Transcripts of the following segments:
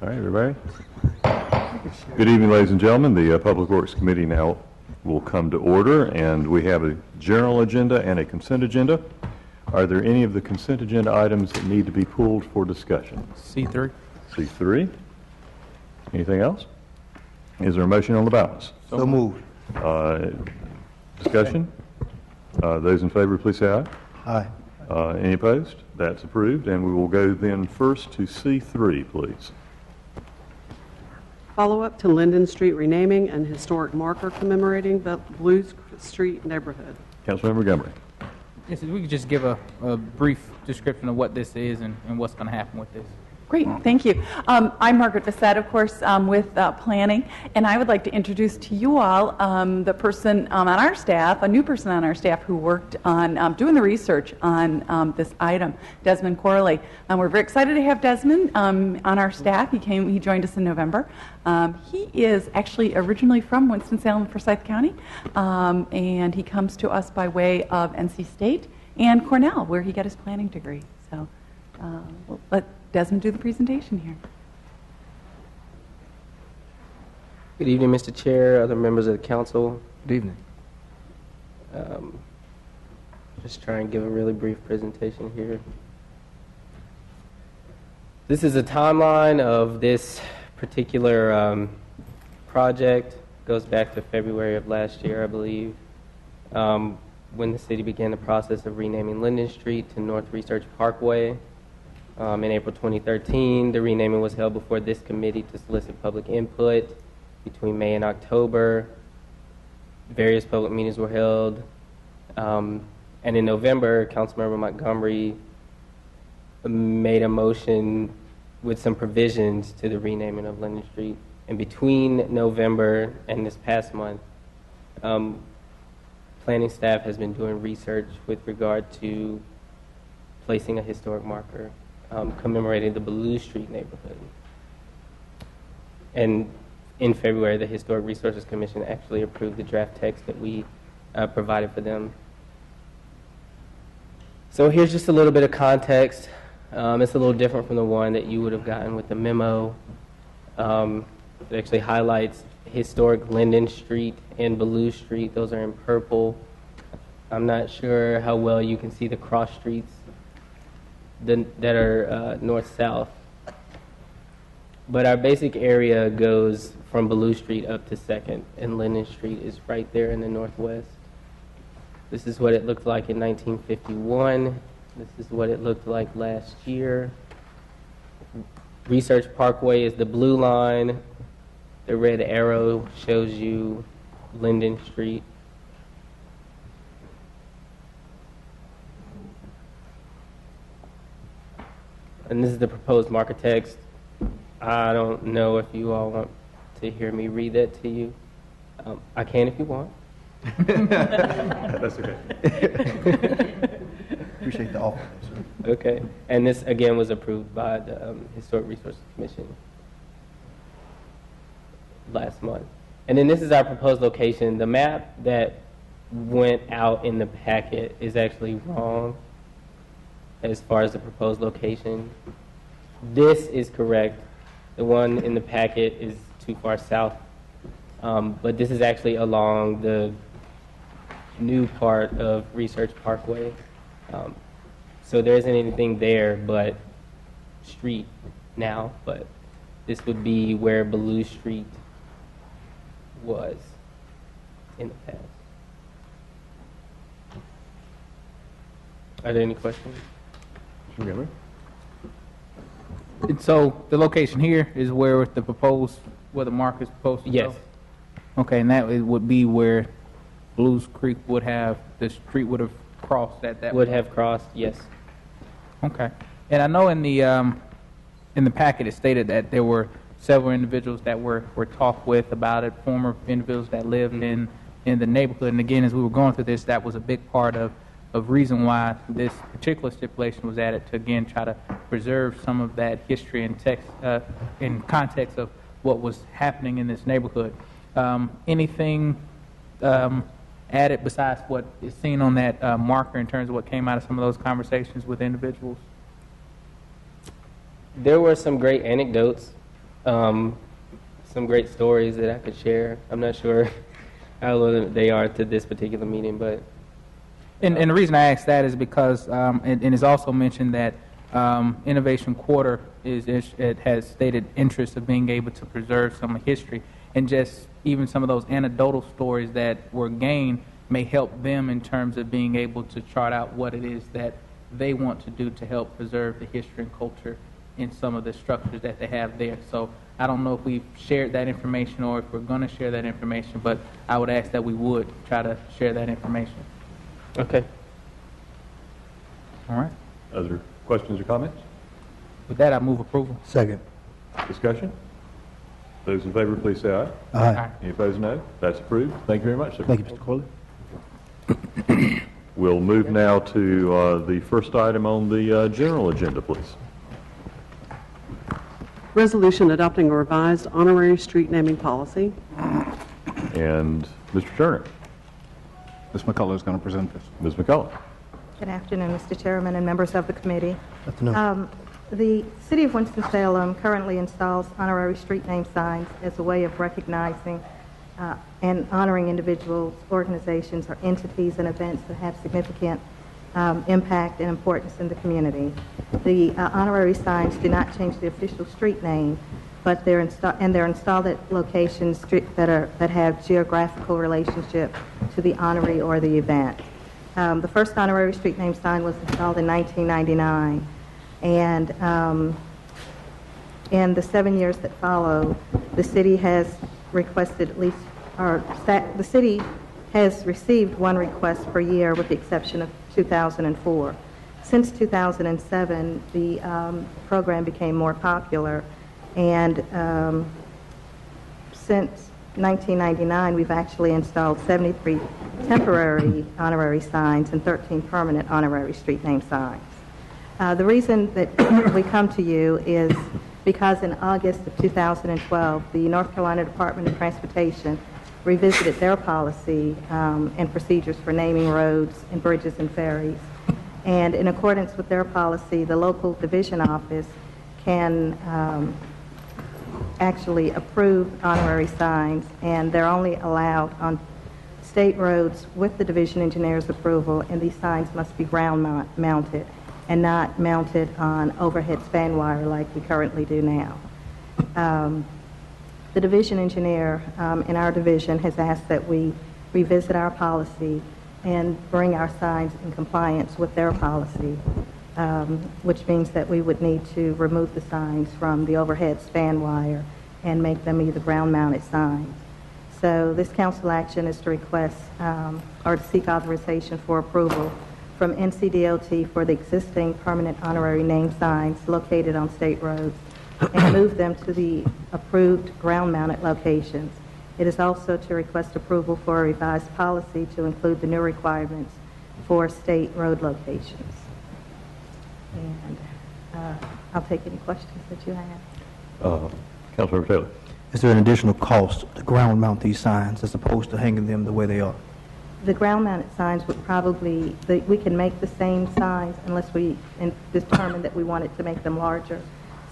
All right, everybody. Good evening, ladies and gentlemen. The uh, Public Works Committee now will come to order, and we have a general agenda and a consent agenda. Are there any of the consent agenda items that need to be pulled for discussion? C3. C3? Anything else? Is there a motion on the balance? So moved. Uh, Discussion? Uh, Those in favor, please say aye. Aye. Uh, Any opposed? That's approved, and we will go then first to C3, please. Follow-up to Linden Street renaming and historic marker commemorating the Blues Street neighborhood. Councilmember Montgomery. Yes, if we could just give a, a brief description of what this is and, and what's going to happen with this. Great, thank you. Um, I'm Margaret Bissett, of course, um, with uh, planning, and I would like to introduce to you all um, the person um, on our staff, a new person on our staff who worked on um, doing the research on um, this item, Desmond Corley. We're very excited to have Desmond on our staff. He came, he joined us in November. He is actually originally from Winston-Salem, Forsyth County, and he comes to us by way of NC State and Cornell, where he got his planning degree. So uh, let Desmond do the presentation here. Good evening, Mr. Chair, other members of the council. Good evening. Um, Just try and give a really brief presentation here. This is a timeline of this particular um, project. Goes back to February of last year, I believe, um, when the city began the process of renaming Linden Street to North Research Parkway. Um, in April 2013, the renaming was held before this committee to solicit public input. Between May and October, various public meetings were held. Um, and in November, Councilmember Montgomery made a motion with some provisions to the renaming of Linden Street. And between November and this past month, um, planning staff has been doing research with regard to placing a historic marker um, commemorating the Blue Street neighborhood. And in February, the Historic Resources Commission actually approved the draft text that we uh, provided for them. So here's just a little bit of context. Um, it's a little different from the one that you would have gotten with the memo. Um, it actually highlights historic Linden Street and Bellew Street. Those are in purple. I'm not sure how well you can see the cross streets the, that are uh, north-south. But our basic area goes from Bellew Street up to Second, and Linden Street is right there in the northwest. This is what it looked like in 1951. This is what it looked like last year. Research Parkway is the blue line. The red arrow shows you Linden Street. And this is the proposed marker text. I don't know if you all want to hear me read that to you. Um, I can if you want. That's okay. Appreciate the offer, sir. Okay. And this, again, was approved by the um, Historic Resources Commission last month. And then this is our proposed location. The map that went out in the packet is actually wrong as far as the proposed location. This is correct. The one in the packet is too far south. Um, but this is actually along the new part of Research Parkway. Um, so there isn't anything there but street now, but this would be where Bellew Street was in the past. Are there any questions? Montgomery? And so the location here is where the proposed, where the mark is supposed to go? Yes. Okay, and that is- would be where Blues Creek would have, the street would have crossed at that? Would have crossed, yes. Okay. And I know in the, um, in the packet, it stated that there were several individuals that were, were talked with about it, former individuals that lived in, in the neighborhood. And again, as we were going through this, that was a big part of, of reason why this particular stipulation was added to, again, try to preserve some of that history and text, uh, in context of what was happening in this neighborhood. Um, anything, um, added besides what is seen on that, uh, marker in terms of what came out of some of those conversations with individuals? There were some great anecdotes um, some great stories that I could share. I'm not sure how relevant they are to this particular meeting, but And, and the reason I ask that is because, um, and, and it's also mentioned that um, Innovation Quarter is, is it has stated interest of being able to preserve some of the history, and just even some of those anecdotal stories that were gained may help them in terms of being able to chart out what it is that they want to do to help preserve the history and culture in some of the structures that they have there. So I don't know if we've shared that information or if we're going to share that information, but I would ask that we would try to share that information. Okay. All right. Other questions or comments? With that, I move approval. Second. Discussion? Those in favor, please say aye. Aye. Any opposed, no. That's approved. Thank you very much, sir. Thank you, Mr. Corley. We'll move now to uh, the first item on the uh, general agenda, please. Resolution adopting a revised honorary street naming policy. And Mr. Turner, Ms. McCullough is going to present this. Ms. McCullough. Good afternoon, Mr. Chairman and members of the committee. Afternoon. Um, The City of Winston-Salem currently installs honorary street name signs as a way of recognizing uh, and honoring individuals, organizations, or entities and events that have significant um, impact and importance in the community. The uh, honorary signs do not change the official street name, but they're installed, and they're installed at locations that are, that have geographical relationship to the honoree or the event. Um, the first honorary street name sign was installed in 1999, and um, in the seven years that follow, the city has requested at least, or the city has received one request per year, with the exception of 2004. Since 2007, the um, program became more popular, and um, since 1999, we've actually installed 73 temporary honorary signs and 13 permanent honorary street name signs. Uh, The reason that we come to you is because in August of 2012, the North Carolina Department of Transportation revisited their policy um, and procedures for naming roads and bridges and ferries. And in accordance with their policy, the local division office can um, actually approve honorary signs, and they're only allowed on state roads with the division engineer's approval, and these signs must be ground mount- mounted and not mounted on overhead span wire like we currently do now. Um, The division engineer um, in our division has asked that we revisit our policy and bring our signs in compliance with their policy, um, which means that we would need to remove the signs from the overhead span wire and make them either ground-mounted signs. So this council action is to request um, or to seek authorization for approval from NCDOT for the existing permanent honorary name signs located on state roads and move them to the approved ground-mounted locations. It is also to request approval for a revised policy to include the new requirements for state road locations. And uh, I'll take any questions that you have. Uh, Councilmember Taylor. Is there an additional cost to ground mount these signs as opposed to hanging them the way they are? The ground-mounted signs would probably, the- we can make the same signs unless we in- determine that we wanted to make them larger.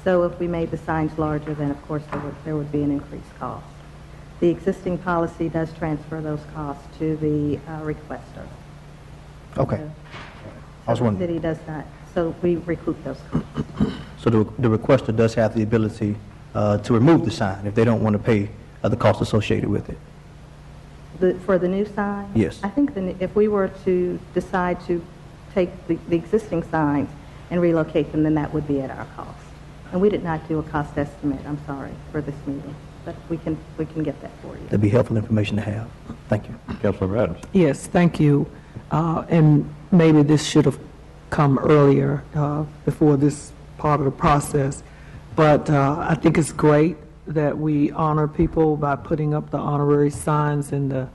So if we made the signs larger, then of course there would, there would be an increased cost. The existing policy does transfer those costs to the uh, requester. Okay. I was So the wondering. city does not, so we recoup those costs. So the the requester does have the ability uh, to remove the sign if they don't want to pay uh, the cost associated with it? The- For the new sign? Yes. I think the if we were to decide to take the the existing signs and relocate them, then that would be at our cost. And we did not do a cost estimate, I'm sorry, for this meeting, but we can, we can get that for you. That'd be helpful information to have. Thank you. Councilmember Adams. Yes, thank you. Uh, And maybe this should have come earlier, uh, before this part of the process. But uh, I think it's great that we honor people by putting up the honorary signs and the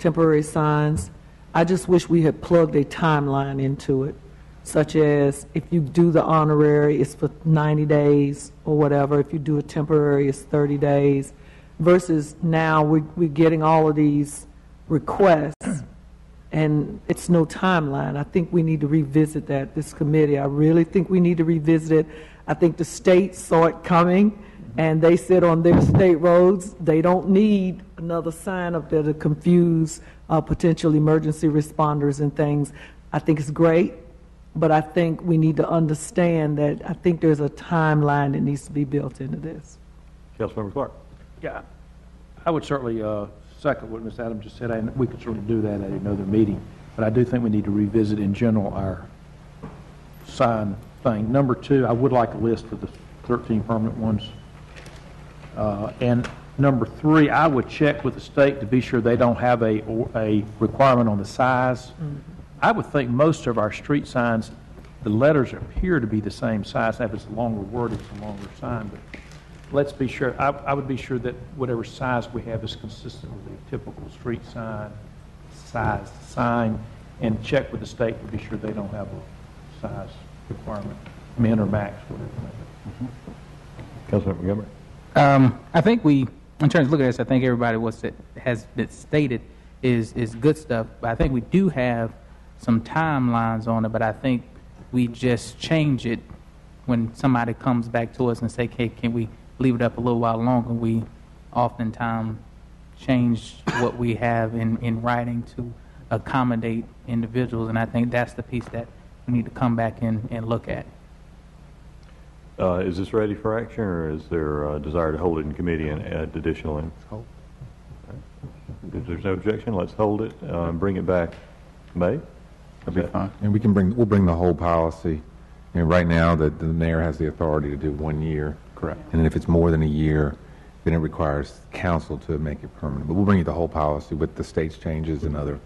temporary signs. I just wish we had plugged a timeline into it, such as if you do the honorary, it's for 90 days or whatever. If you do a temporary, it's 30 days. Versus now, we- we're getting all of these requests and it's no timeline. I think we need to revisit that, this committee. I really think we need to revisit it. I think the state saw it coming, and they said on their state roads. They don't need another sign up there to confuse uh, potential emergency responders and things. I think it's great, but I think we need to understand that I think there's a timeline that needs to be built into this. Councilmember Clark. Yeah, I would certainly uh, second what Ms. Adams just said, and we could certainly do that at another meeting. But I do think we need to revisit in general our sign thing. Number two, I would like a list of the 13 permanent ones. Uh, And number three, I would check with the state to be sure they don't have a, a requirement on the size. I would think most of our street signs, the letters appear to be the same size. Now, If it's a longer word, it's a longer sign, but let's be sure, I, I would be sure that whatever size we have is consistent with the typical street sign, size sign, and check with the state to be sure they don't have a size requirement, min or max, whatever. it may. Councilmember Montgomery. Um, I think we, in terms of looking at this, I think everybody what's it has been stated is is good stuff. But I think we do have some timelines on it. But I think we just change it when somebody comes back to us and say, "Okay, can we leave it up a little while longer?" We oftentimes change what we have in in writing to accommodate individuals, and I think that's the piece that we need to come back and, and look at. Uh, Is this ready for action, or is there a desire to hold it in committee and add additional? in- If there's no objection, let's hold it, uh, and bring it back May? That'd be fine. And we can bring, we'll bring the whole policy. And right now, the, the mayor has the authority to do one year. Correct. And then if it's more than a year, then it requires council to make it permanent. But we'll bring you the whole policy with the state's changes and other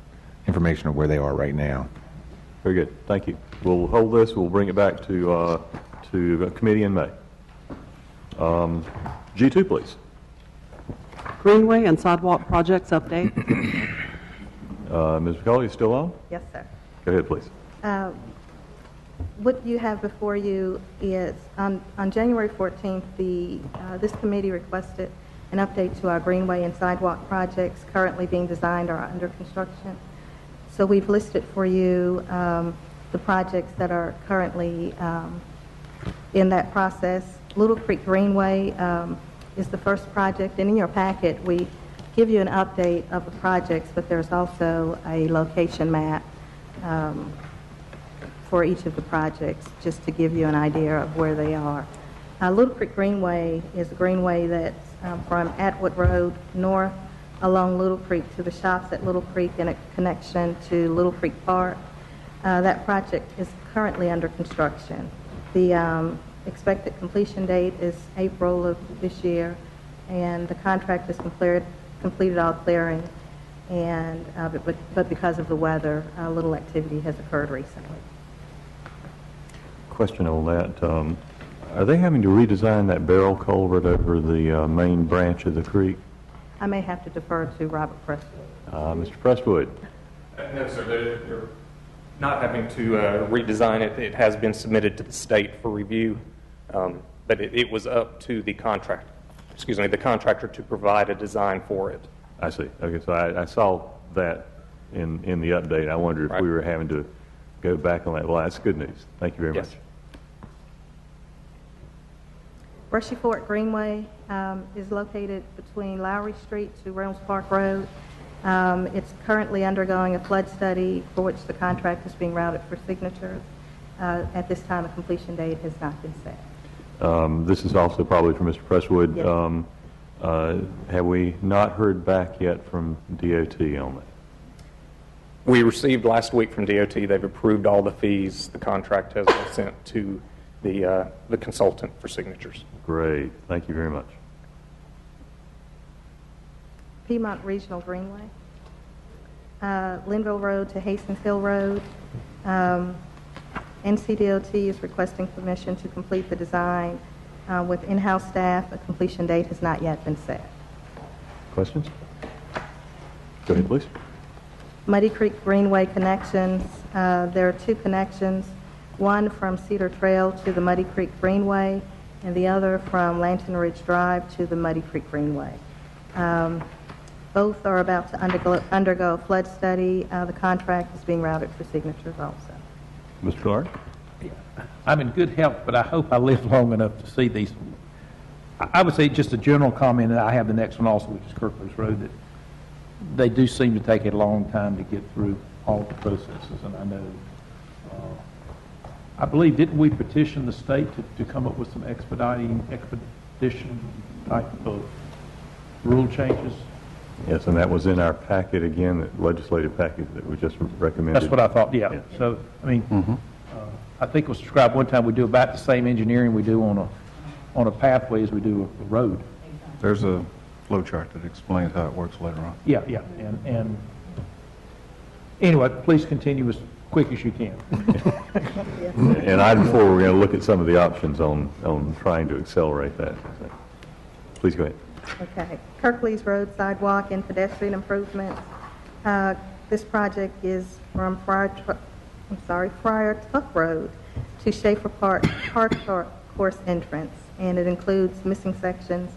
information of where they are right now. Very good, thank you. We'll hold this, we'll bring it back to, uh, to committee in May. Um, G2, please. Greenway and sidewalk projects update. Uh, Ms. McCullough, you still on? Yes, sir. Go ahead, please. Uh, What you have before you is, on on January 14th, the, uh, this committee requested an update to our greenway and sidewalk projects currently being designed or under construction. So we've listed for you um, the projects that are currently um, in that process. Little Creek Greenway um, is the first project, and in your packet, we give you an update of the projects, but there's also a location map um, for each of the projects, just to give you an idea of where they are. Uh, Little Creek Greenway is a greenway that's um, from Atwood Road north along Little Creek to the shops at Little Creek and a connection to Little Creek Park. Uh, That project is currently under construction. The um, expected completion date is April of this year, and the contract has completed, completed all clearing, and, uh, but- but because of the weather, little activity has occurred recently. Question on that. um, Are they having to redesign that barrel culvert over the uh, main branch of the creek? I may have to defer to Robert Prestwood. Uh, Mr. Prestwood? No, sir, they're they're not having to uh, redesign it. It has been submitted to the state for review, um, but it it was up to the contract, excuse me, the contractor to provide a design for it. I see. Okay, so I, I saw that in, in the update. I wondered if we were having to go back on that. Well, that's good news. Thank you very Yes. much. Brushy Fork Greenway um, is located between Lowry Street to Reynolds Park Road. Um, It's currently undergoing a flood study for which the contract is being routed for signatures. Uh, At this time, a completion date has not been set. Um, This is also probably for Mr. Prestwood. Yes. Um, uh, Have we not heard back yet from DOT on that? We received last week from DOT, they've approved all the fees. The contract has been sent to the uh, the consultant for signatures. Great, thank you very much. Piedmont Regional Greenway, uh, Linville Road to Hastings Hill Road. Um, NCDOT is requesting permission to complete the design uh, with in-house staff. A completion date has not yet been set. Questions? Go ahead, please. Muddy Creek Greenway connections, uh, there are two connections, one from Cedar Trail to the Muddy Creek Greenway, and the other from Lantern Ridge Drive to the Muddy Creek Greenway. Um, Both are about to undergo undergo a flood study. Uh, The contract is being routed for signatures also. Mr. Clark? I'm in good health, but I hope I live long enough to see these I I would say just a general comment, and I have the next one also, which is Kirklees Road, that they do seem to take a long time to get through all the processes, and I know, uh, I believe, didn't we petition the state to, to come up with some expediting, expedition type of rule changes? Yes, and that was in our packet again, that legislative packet that we just recommended. That's what I thought, yeah. So, I mean, uh, I think it was described one time, we do about the same engineering we do on a, on a pathway as we do a road. There's a flow chart that explains how it works later on. Yeah, yeah, and, and, anyway, please continue as quick as you can. And item four, we're going to look at some of the options on, on trying to accelerate that. Please go ahead. Okay. Kirklees Road sidewalk and pedestrian improvements. Uh, This project is from Friar, Tru- I'm sorry, Friar Tuck Road to Shaffner Park, Park Tor- Course entrance, and it includes missing sections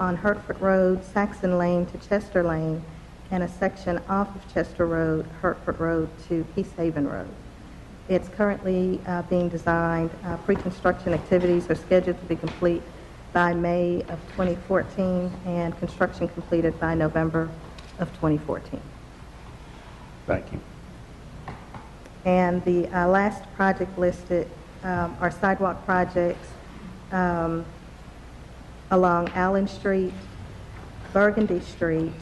on Hertford Road, Saxon Lane to Chester Lane, and a section off of Chester Road, Hertford Road to Peace Haven Road. It's currently uh, being designed. Uh, Pre-construction activities are scheduled to be complete by May of 2014, and construction completed by November of 2014. Thank you. And the uh, last project listed um, are sidewalk projects um, along Allen Street, Burgundy Street,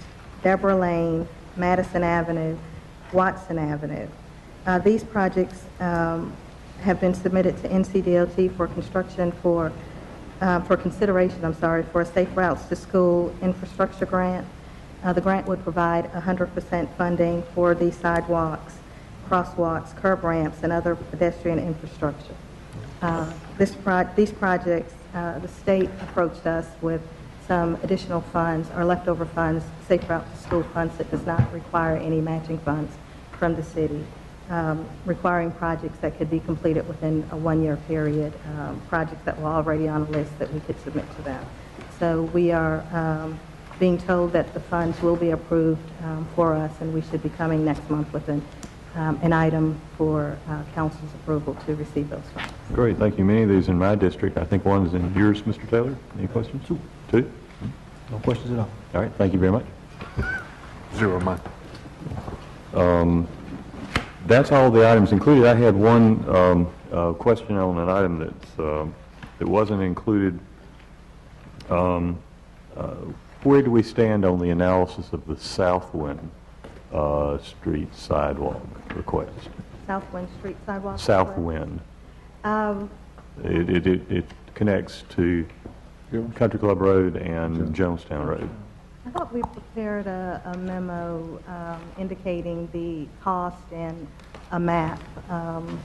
Deborah Lane, Madison Avenue, Watson Avenue. Uh, These projects um, have been submitted to NCDOT for construction for, uh, for consideration, I'm sorry, for a Safe Routes to School infrastructure grant. Uh, The grant would provide 100% funding for the sidewalks, crosswalks, curb ramps, and other pedestrian infrastructure. Uh, This pro, these projects, uh, the state approached us with some additional funds, or leftover funds, Safe Route to School funds that does not require any matching funds from the city, um, requiring projects that could be completed within a one-year period, um, projects that were already on a list that we could submit to them. So we are um, being told that the funds will be approved um, for us, and we should be coming next month with an, um, an item for uh, council's approval to receive those funds. Great, thank you. Many of these in my district. I think one is in yours, Mr. Taylor. Any questions? Two? No questions at all. All right, thank you very much. Zero mine. Um, That's all the items included. I had one um, uh, question on an item that's, um, that wasn't included. Um, uh, Where do we stand on the analysis of the Southwind uh, Street sidewalk request? Southwind Street sidewalk? Southwind. Um, It, it- it, it connects to Country Club Road and Jonestown Road. I thought we prepared a a memo um, indicating the cost and a map um,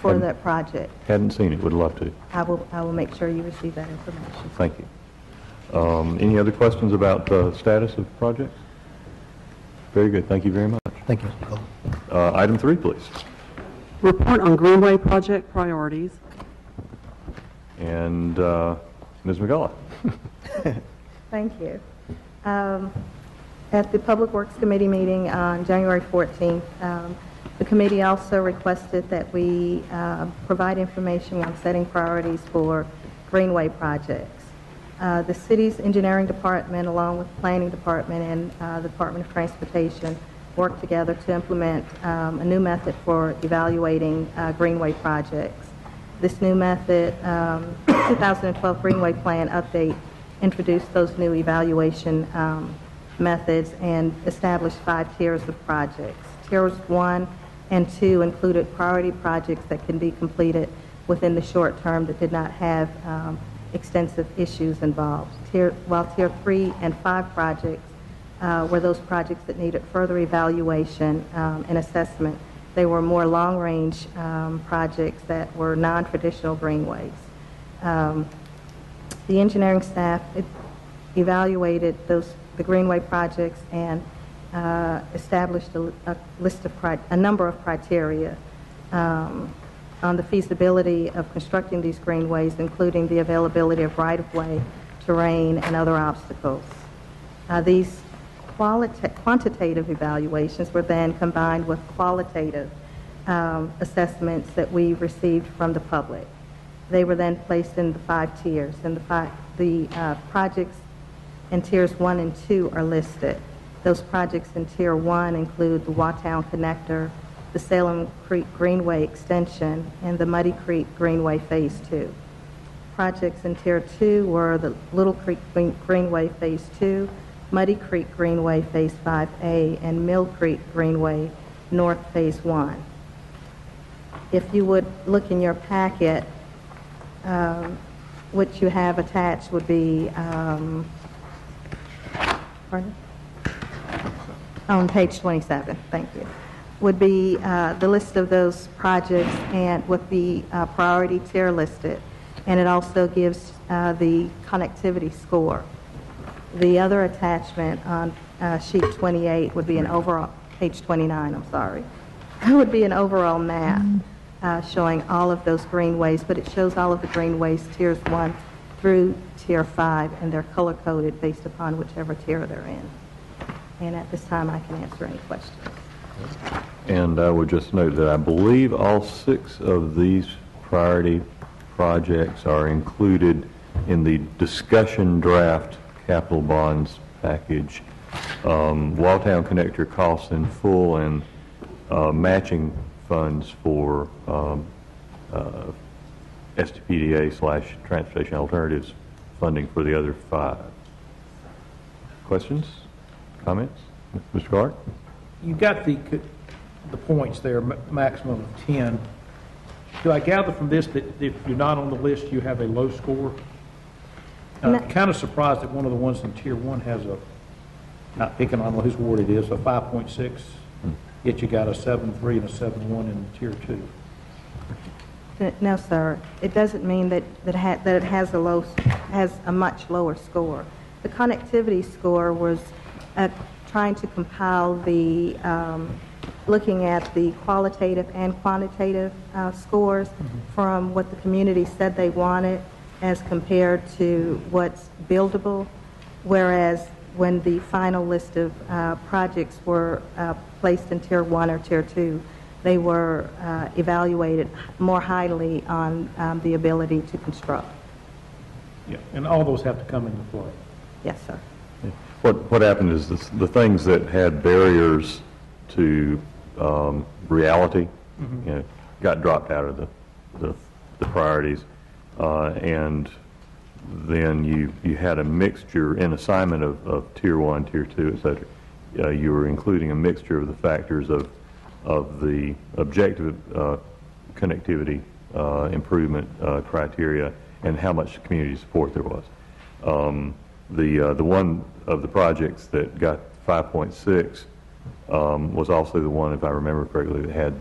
for And- that project. Hadn't seen it, would love to. I will, I will make sure you receive that information. Thank you. Um, Any other questions about the status of projects? Very good, thank you very much. Thank you, Mr. McCullough. Uh, Item three, please. Report on Greenway project priorities. And uh, Ms. McCullough? Thank you. Um, At the Public Works Committee meeting on January 14th, um, the committee also requested that we uh, provide information on setting priorities for Greenway projects. Uh, The city's engineering department, along with the planning department and uh, the Department of Transportation, worked together to implement um, a new method for evaluating uh, Greenway projects. This new method, um, 2012 Greenway Plan update, introduced those new evaluation um, methods and established five tiers of projects. Tiers one and two included priority projects that can be completed within the short term that did not have um, extensive issues involved. Tier, while tier three and five projects uh, were those projects that needed further evaluation um, and assessment. They were more long-range um, projects that were non-traditional greenways. Um, The engineering staff evaluated those, the greenway projects and uh, established a, a list of, a number of criteria um, on the feasibility of constructing these greenways, including the availability of right-of-way, terrain, and other obstacles. Uh, These qualita- quantitative evaluations were then combined with qualitative um, assessments that we received from the public. They were then placed in the five tiers, and the five, the uh, projects in tiers one and two are listed. Those projects in tier one include the Waughtown Connector, the Salem Creek Greenway Extension, and the Muddy Creek Greenway Phase Two. Projects in tier two were the Little Creek Greenway Phase Two, Muddy Creek Greenway Phase 5A, and Mill Creek Greenway North Phase One. If you would look in your packet, um, what you have attached would be, um, pardon? On page 27, thank you, would be uh, the list of those projects and with the uh, priority tier listed, and it also gives uh, the connectivity score. The other attachment on uh, sheet 28 would be an overall, page 29, I'm sorry, would be an overall map uh, showing all of those greenways, but it shows all of the greenways, tiers 1 through tier 5, and they're color-coded based upon whichever tier they're in. And at this time, I can answer any questions. And I would just note that I believe all six of these priority projects are included in the discussion draft capital bonds package. Um, Waughtown Connector costs in full and uh, matching funds for um, uh, STPDA slash Transportation Alternatives funding for the other five. Questions? Comments? Mr. Clark? You got the, the points there, maximum of 10. Do I gather from this that if you're not on the list, you have a low score? No. I'm kind of surprised that one of the ones in tier one has a, not picking on whose ward it is, a 5.6, yet you got a 7.3 and a 7.1 in tier two. Uh, No, sir. It doesn't mean that, that ha- that it has a low, has a much lower score. The connectivity score was uh, trying to compile the, um, looking at the qualitative and quantitative uh, scores from what the community said they wanted as compared to what's buildable, whereas when the final list of uh, projects were uh, placed in Tier 1 or Tier 2, they were uh, evaluated more highly on um, the ability to construct. Yeah, and all those have to come into play. Yes, sir. What, what happened is this, the things that had barriers to um, reality, you know, got dropped out of the, the, the priorities. Uh, and then you, you had a mixture in assignment of, of tier one, tier two, et cetera. Uh, you were including a mixture of the factors of, of the objective uh, connectivity uh, improvement uh, criteria and how much community support there was. Um, the, uh, the one of the projects that got 5.6 um, was also the one, if I remember correctly, that had,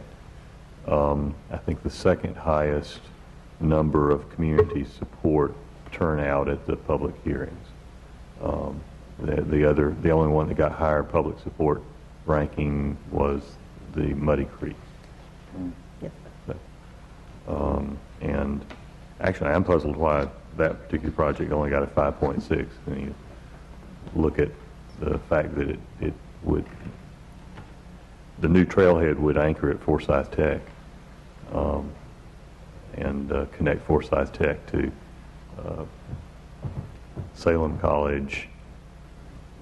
um, I think, the second highest number of community support turnout at the public hearings. Um, the, the other, the only one that got higher public support ranking was the Muddy Creek. Yes, So, Um, and actually, I'm puzzled why that particular project only got a 5.6. And you look at the fact that it, it would, the new trailhead would anchor at Forsyth Tech um, and uh, connect Forsyth Tech to uh, Salem College,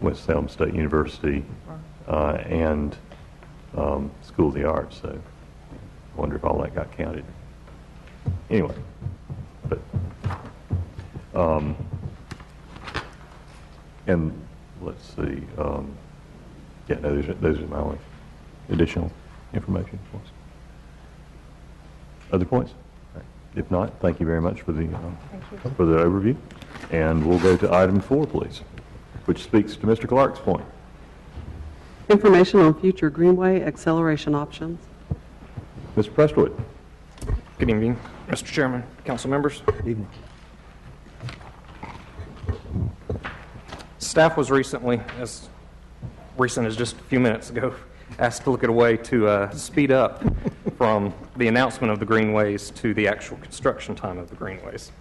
Winston-Salem State University, uh, and um, School of the Arts. So I wonder if all that got counted. Anyway, but, um, and let's see, um, yeah, no, those are, those are my only additional information points. Other points? All right. If not, thank you very much for the, um, for the overview. And we'll go to item four, please, which speaks to Mr. Clark's point. Information on future Greenway acceleration options. Mr. Prestwood. Good evening, Mr. Chairman, council members. Good Evening. Staff was recently, as recent as just a few minutes ago, asked to look at a way to uh, speed up from the announcement of the greenways to the actual construction time of the greenways.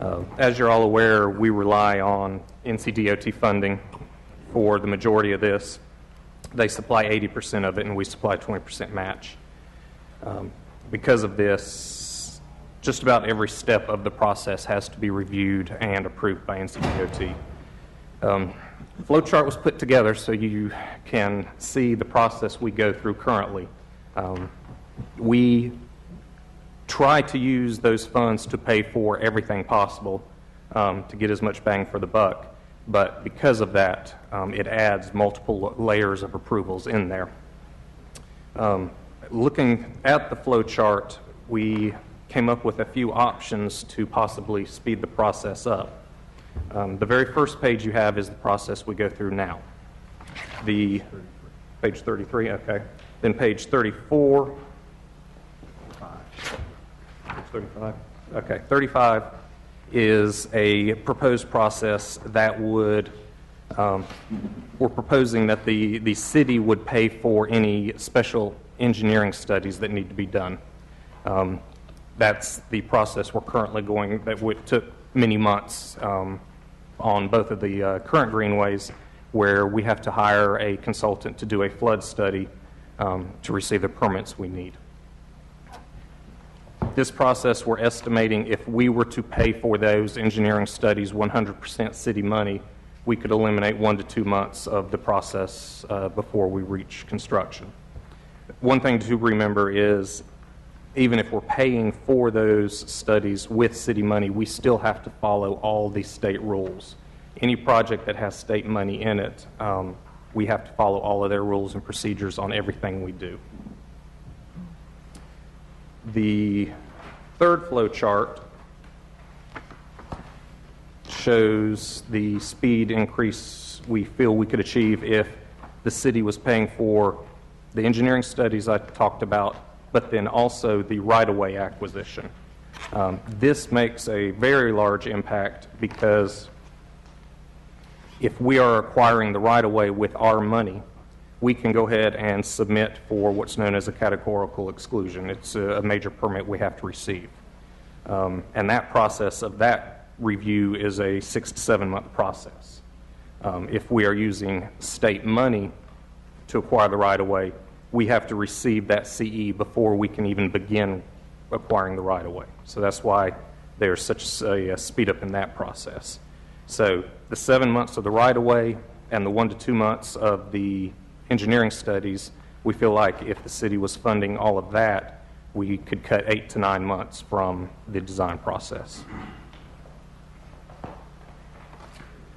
Uh, As you're all aware, we rely on NCDOT funding for the majority of this. They supply 80% of it, and we supply 20% match. Um, Because of this, just about every step of the process has to be reviewed and approved by NCDOT. Um, Flow chart was put together so you can see the process we go through currently. Um, We try to use those funds to pay for everything possible um, to get as much bang for the buck, but because of that, um, it adds multiple layers of approvals in there. Um, Looking at the flow chart, we came up with a few options to possibly speed the process up. Um, The very first page you have is the process we go through now. The, page 33, okay. Then page 34. Page 35? Okay, 35 is a proposed process that would, um, we're proposing that the, the city would pay for any special engineering studies that need to be done. Um, That's the process we're currently going, that would, took many months um, on both of the uh, current greenways, where we have to hire a consultant to do a flood study um, to receive the permits we need. This process, we're estimating if we were to pay for those engineering studies 100% city money, we could eliminate one to two months of the process uh, before we reach construction. One thing to remember is even if we're paying for those studies with city money, we still have to follow all the state rules. Any project that has state money in it, um, we have to follow all of their rules and procedures on everything we do. The third flow chart shows the speed increase we feel we could achieve if the city was paying for the engineering studies I talked about, but then also the right-of-way acquisition. Um, This makes a very large impact because if we are acquiring the right-of-way with our money, we can go ahead and submit for what's known as a categorical exclusion. It's a major permit we have to receive. Um, And that process of that review is a six to seven-month process. Um, If we are using state money to acquire the right-of-way, we have to receive that CE before we can even begin acquiring the right-of-way. So that's why there's such a a speed up in that process. So the seven months of the right-of-way and the one to two months of the engineering studies, we feel like if the city was funding all of that, we could cut eight to nine months from the design process.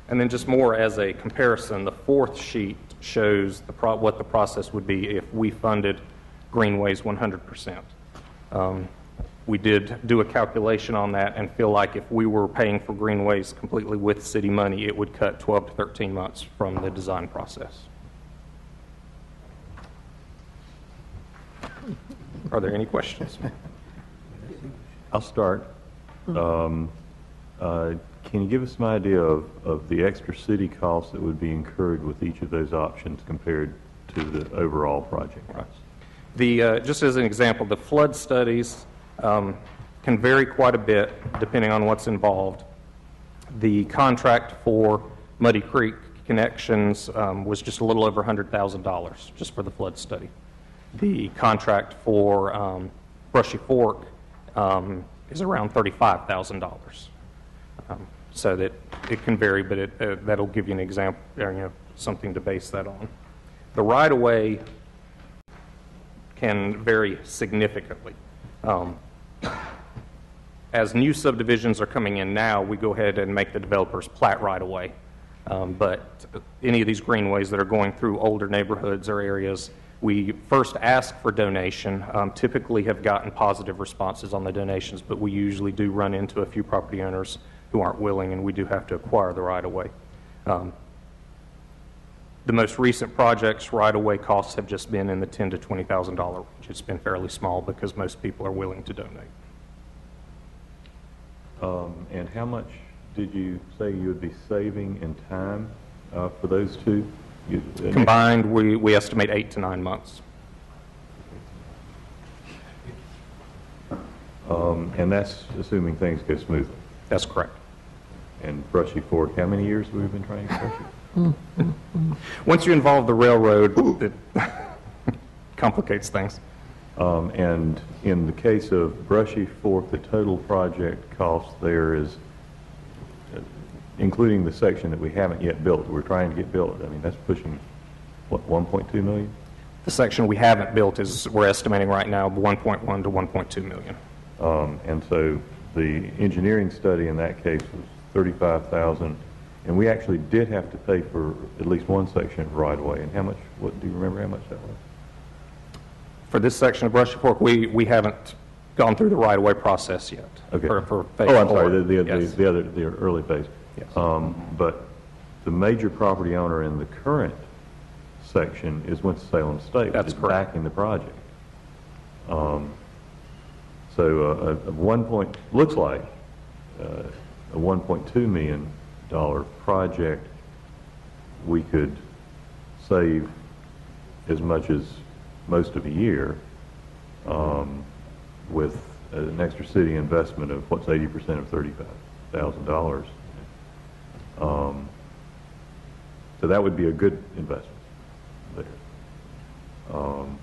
And then just more as a comparison, the fourth sheet shows the pro- what the process would be if we funded greenways 100%. Um, We did do a calculation on that and feel like if we were paying for greenways completely with city money, it would cut 12 to 13 months from the design process. Are there any questions? I'll start. Um, uh, Can you give us an idea of, of the extra city costs that would be incurred with each of those options compared to the overall project price? The, uh, just as an example, the flood studies um, can vary quite a bit depending on what's involved. The contract for Muddy Creek connections um, was just a little over $100,000 just for the flood study. The contract for um, Brushy Fork um, is around $35,000. Um, So that it can vary, but it, uh, that'll give you an example, or, you know, something to base that on. The right-of-way can vary significantly. Um, As new subdivisions are coming in now, we go ahead and make the developers plat right away. Um, But any of these greenways that are going through older neighborhoods or areas, we first ask for donation, um, typically have gotten positive responses on the donations, but we usually do run into a few property owners who aren't willing, and we do have to acquire the right-of-way. Um, The most recent projects, right-of-way costs have just been in the ten to $20,000 range. It's been fairly small because most people are willing to donate. Um, And how much did you say you would be saving in time uh, for those two? You- Combined, we, we estimate eight to nine months. Um, And that's assuming things go smoothly. That's correct. And Brushy Fork, how many years have we been trying Brushy? Once you involve the railroad, it complicates things. Um, And in the case of Brushy Fork, the total project cost there is, uh, including the section that we haven't yet built, we're trying to get built, I mean, that's pushing, what, 1.2 million? The section we haven't built is, we're estimating right now, 1.1 to 1.2 million. Um, And so the engineering study in that case was 35,000, and we actually did have to pay for at least one section of right-of-way. And how much, what, do you remember how much that was? For this section of Brushy Fork, we, we haven't gone through the right-of-way process yet. Okay. For, for phase Oh, I'm sorry, four. the, the- the, Yes. the other, the early phase. Yes. Um, But the major property owner in the current section is Winston-Salem State, which That's is correct. backing the project. Um, So uh, a, a one point, looks like uh, a $1.2 million project, we could save as much as most of a year um, with an extra city investment of, what's 80% of $35,000. Um, So that would be a good investment there. Um,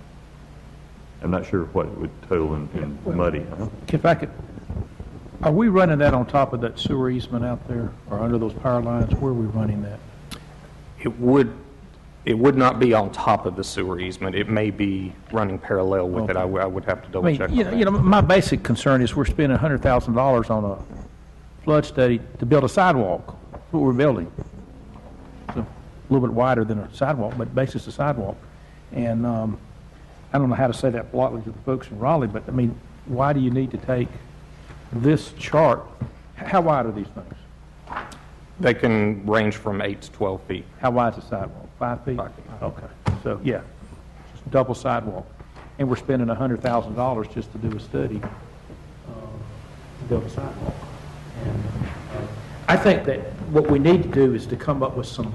I'm not sure what it would total in in muddy. If I could, are we running that on top of that sewer easement out there, or under those power lines? Where are we running that? It would, it would not be on top of the sewer easement. It may be running parallel with it. I would- I would have to I double mean, check you on know, that. you know, my basic concern is we're spending hundred thousand dollars on a flood study to build a sidewalk. What we're building. It's a little bit wider than a sidewalk, but basically it's a sidewalk. And, um, I don't know how to say that politely to the folks in Raleigh, but I mean, why do you need to take this chart? How wide are these things? They can range from 8 to 12 feet. How wide is the sidewalk? Five feet? Five feet. Okay, so, yeah, just double sidewalk. And we're spending a hundred thousand dollars just to do a study, uh, to build a sidewalk. And, uh, I think that what we need to do is to come up with some,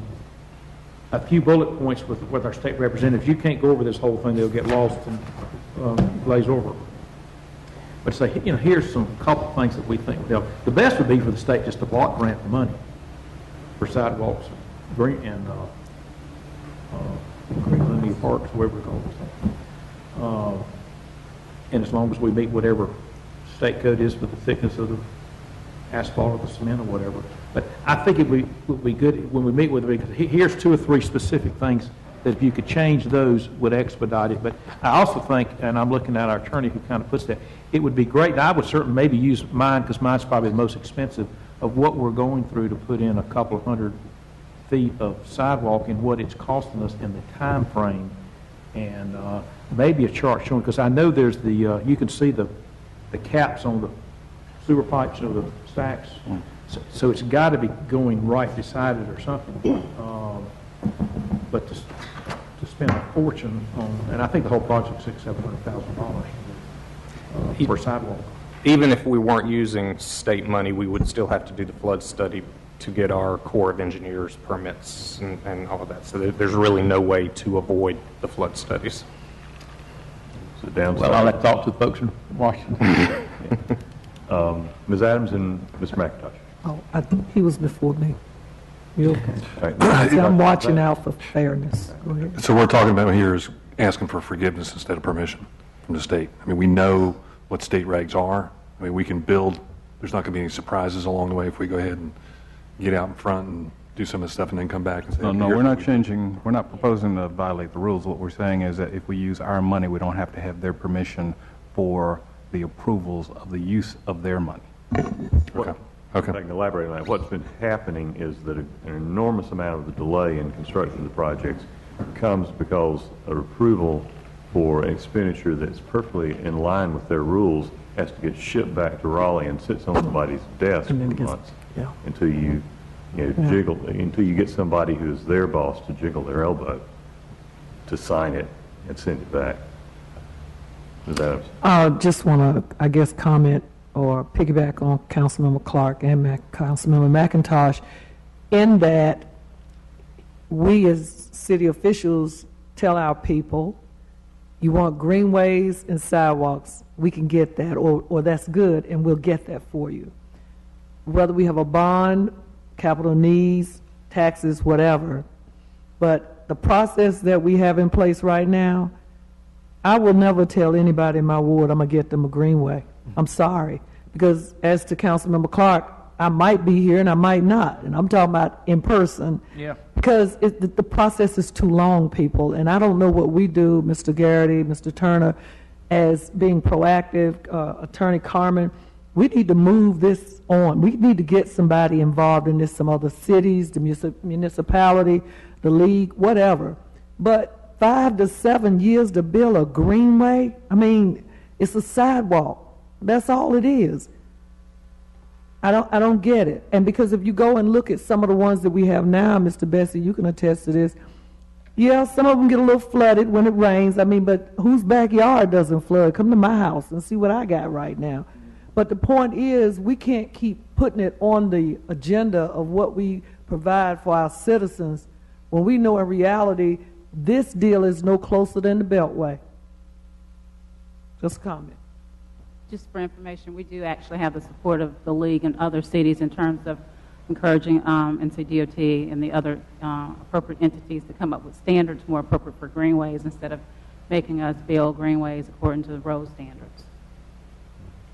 a few bullet points with, with our state representatives. You can't go over this whole thing, they'll get lost and, um, glaze over. But say, you know, here's some, couple things that we think would help. The best would be for the state just to block grant the money for sidewalks, green, and, uh, uh, green linear parks, whatever we call it. Uh, And as long as we meet whatever state code is for the thickness of the asphalt or the cement or whatever. But I think it would, would be good when we meet with them, because he- here's two or three specific things that if you could change those would expedite it. But I also think, and I'm looking at our attorney who kind of puts that, it would be great, and I would certainly maybe use mine, because mine's probably the most expensive, of what we're going through to put in a couple of hundred feet of sidewalk and what it's costing us in the time frame, and uh, maybe a chart showing, because I know there's the, uh, you can see the, the caps on the sewer pipes or the stacks, So- so it's got to be going right beside it or something. Um, But to, s- to spend a fortune on, and I think the whole project's six, seven hundred thousand dollars uh, for sidewalk. Even if we weren't using state money, we would still have to do the flood study to get our Corps of Engineers permits and, and all of that. So there- there's really no way to avoid the flood studies. Is it downside? Well, I'll have to talk to the folks in Washington. Um, Ms. Adams and Mr. McIntosh. Oh, I, he was before me. You okay? All right. See, I'm watching out for fairness. Go ahead. So what we're talking about here is asking for forgiveness instead of permission from the state. I mean, we know what state regs are. I mean, we can build, there's not going to be any surprises along the way if we go ahead and get out in front and do some of the stuff and then come back and say. No, no, we're not we did." changing, we're not proposing to violate the rules. What we're saying is that if we use our money, we don't have to have their permission for the approvals of the use of their money. Okay. If I can elaborate on that, what's been happening is that an enormous amount of the delay in construction of the projects comes because an approval for expenditure that's perfectly in line with their rules has to get shipped back to Raleigh and sits on somebody's desk for And then it gets- months yeah. until you, you know, Yeah. jiggle, until you get somebody who's their boss to jiggle their elbow to sign it and send it back. Adams? Uh, just want to, I guess, comment or piggyback on Councilmember Clark and Mac, Councilmember McIntosh in that we as city officials tell our people, you want greenways and sidewalks, we can get that, or, or that's good, and we'll get that for you. Whether we have a bond, capital needs, taxes, whatever, but the process that we have in place right now I will never tell anybody in my ward I'm gonna get them a greenway. I'm sorry, because as to Councilmember Clark, I might be here and I might not, and I'm talking about in person. Yeah. Because it, the, the process is too long, people, and I don't know what we do, Mr. Garrity, Mr. Turner, as being proactive, uh, Attorney Carmon. We need to move this on. We need to get somebody involved in this, some other cities, the municipality, the league, whatever. But five to seven years to build a greenway, I mean, it's a sidewalk. That's all it is. I don't, I don't get it. And because if you go and look at some of the ones that we have now, Mr. Besse, you can attest to this. Yeah, some of them get a little flooded when it rains. I mean, but whose backyard doesn't flood? Come to my house and see what I got right now. But the point is, we can't keep putting it on the agenda of what we provide for our citizens when we know in reality this deal is no closer than the Beltway. Just comment. Just for information, we do actually have the support of the league and other cities in terms of encouraging um, NCDOT and the other uh, appropriate entities to come up with standards more appropriate for greenways instead of making us build greenways according to the road standards.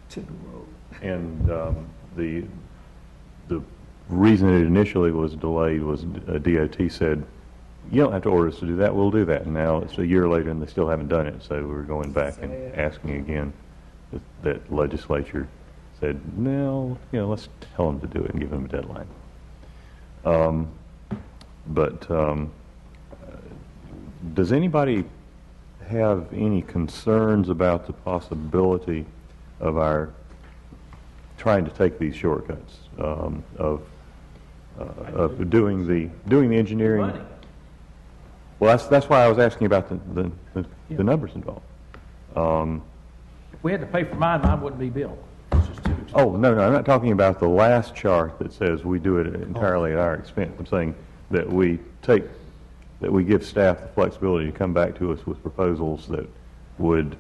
To the road. And um, the, the reason it initially was delayed was uh, DOT said, you don't have to order us to do that, we'll do that. And now it's a year later and they still haven't done it, so we're going back and asking again. that- That legislature said, no, you know, let's tell them to do it and give them a deadline. Um, But um, uh, does anybody have any concerns about the possibility of our trying to take these shortcuts, um, of, uh, of doing the, doing the engineering? Well, that's, that's why I was asking about the, the- the, the numbers involved. Um, If we had to pay for mine, mine wouldn't be built. It's just too. Oh, no, no, I'm not talking about the last chart that says we do it entirely at our expense. I'm saying that we take, that we give staff the flexibility to come back to us with proposals that would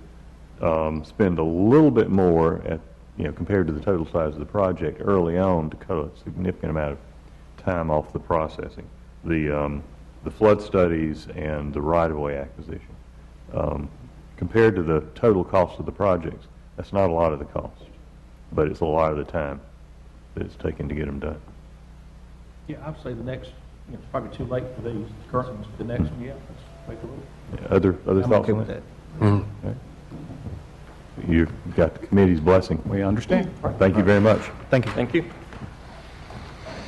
um, spend a little bit more at, you know, compared to the total size of the project early on to cut a significant amount of time off the processing. The, um, the flood studies and the right-of-way acquisition. Um, Compared to the total cost of the projects, that's not a lot of the cost, but it's a lot of the time that it's taken to get them done. Yeah, I'd say the next, you know, it's probably too late for these, current ones, the next one, yeah, let's make a move. Other, other I'm thoughts okay on with that? that. Okay. You've got the committee's blessing. We understand. Thank you very much. Thank you. Thank you.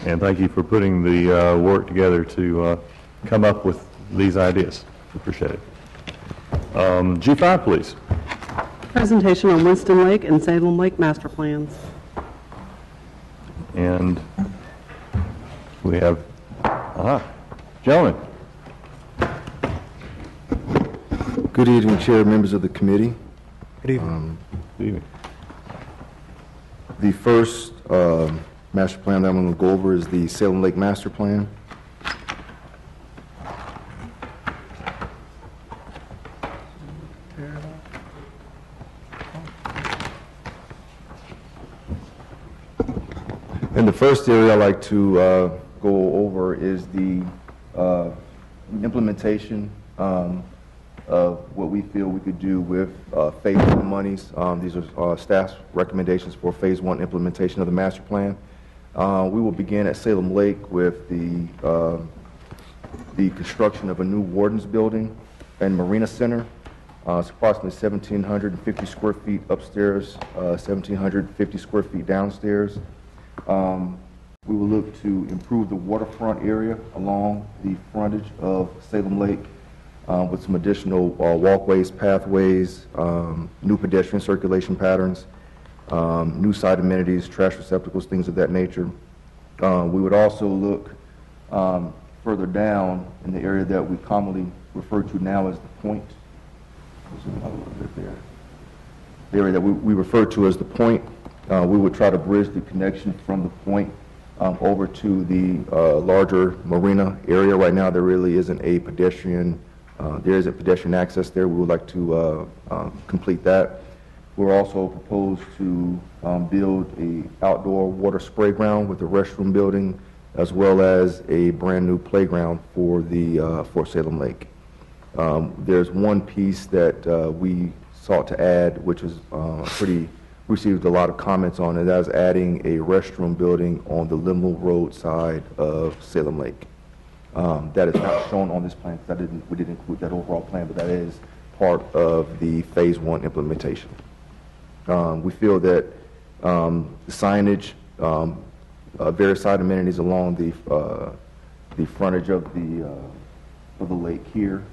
And thank you for putting the uh, work together to uh, come up with these ideas. Appreciate it. Um, G5, please. Presentation on Winston Lake and Salem Lake master plans. And we have, aha, gentlemen. Good evening, Chair, members of the committee. Good evening. Good evening. The first um, master plan that I'm going to go over is the Salem Lake Master Plan. First area I'd like to uh, go over is the uh, implementation um, of what we feel we could do with uh, Phase One monies. Um, These are uh, staff's recommendations for Phase One implementation of the master plan. Uh, We will begin at Salem Lake with the, uh, the construction of a new Wardens Building and Marina Center. It's approximately 1,750 square feet upstairs, uh, 1,750 square feet downstairs. Um, We will look to improve the waterfront area along the frontage of Salem Lake uh, with some additional uh, walkways, pathways, um, new pedestrian circulation patterns, um, new site amenities, trash receptacles, things of that nature. Uh, We would also look um, further down in the area that we commonly refer to now as the point. There's another one right there the area that we, we refer to as the point. Uh, we would try to bridge the connection from the point um, over to the uh, larger marina area. Right now, there really isn't a pedestrian, uh, there isn't pedestrian access there. We would like to uh, um, complete that. We're also proposed to um, build a outdoor water spray ground with a restroom building, as well as a brand-new playground for the, uh, for Salem Lake. Um, There's one piece that uh, we sought to add, which uh, pretty, received a lot of comments on, and that was adding a restroom building on the Linville Road side of Salem Lake. Um, That is not shown on this plan, because didn't, we didn't include that overall plan, but that is part of the Phase One implementation. Um, We feel that um, signage, um, uh, various side amenities along the, uh, the frontage of the, uh, of the lake here,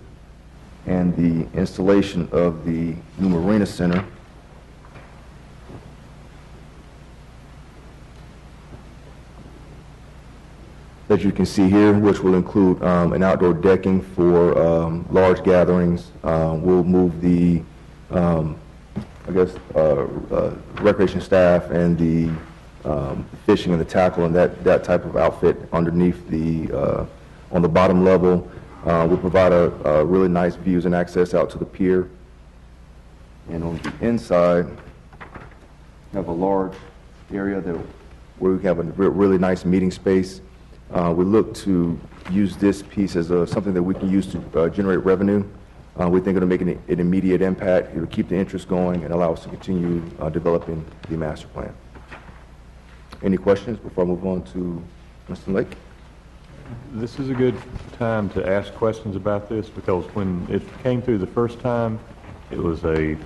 and the installation of the new Marina Center that you can see here, which will include um, an outdoor decking for um, large gatherings. Uh, We'll move the, um, I guess, uh, uh, recreation staff and the um, fishing and the tackle and that, that type of outfit underneath the, uh, on the bottom level. Uh, We'll provide a a really nice views and access out to the pier. And on the inside, have a large area that, where we have a re- really nice meeting space. Uh, We look to use this piece as a, something that we can use to uh, generate revenue. Uh, We think it'll make an an immediate impact, it'll keep the interest going, and allow us to continue uh, developing the master plan. Any questions before I move on to Mr. Lake? This is a good time to ask questions about this, because when it came through the first time, it was a,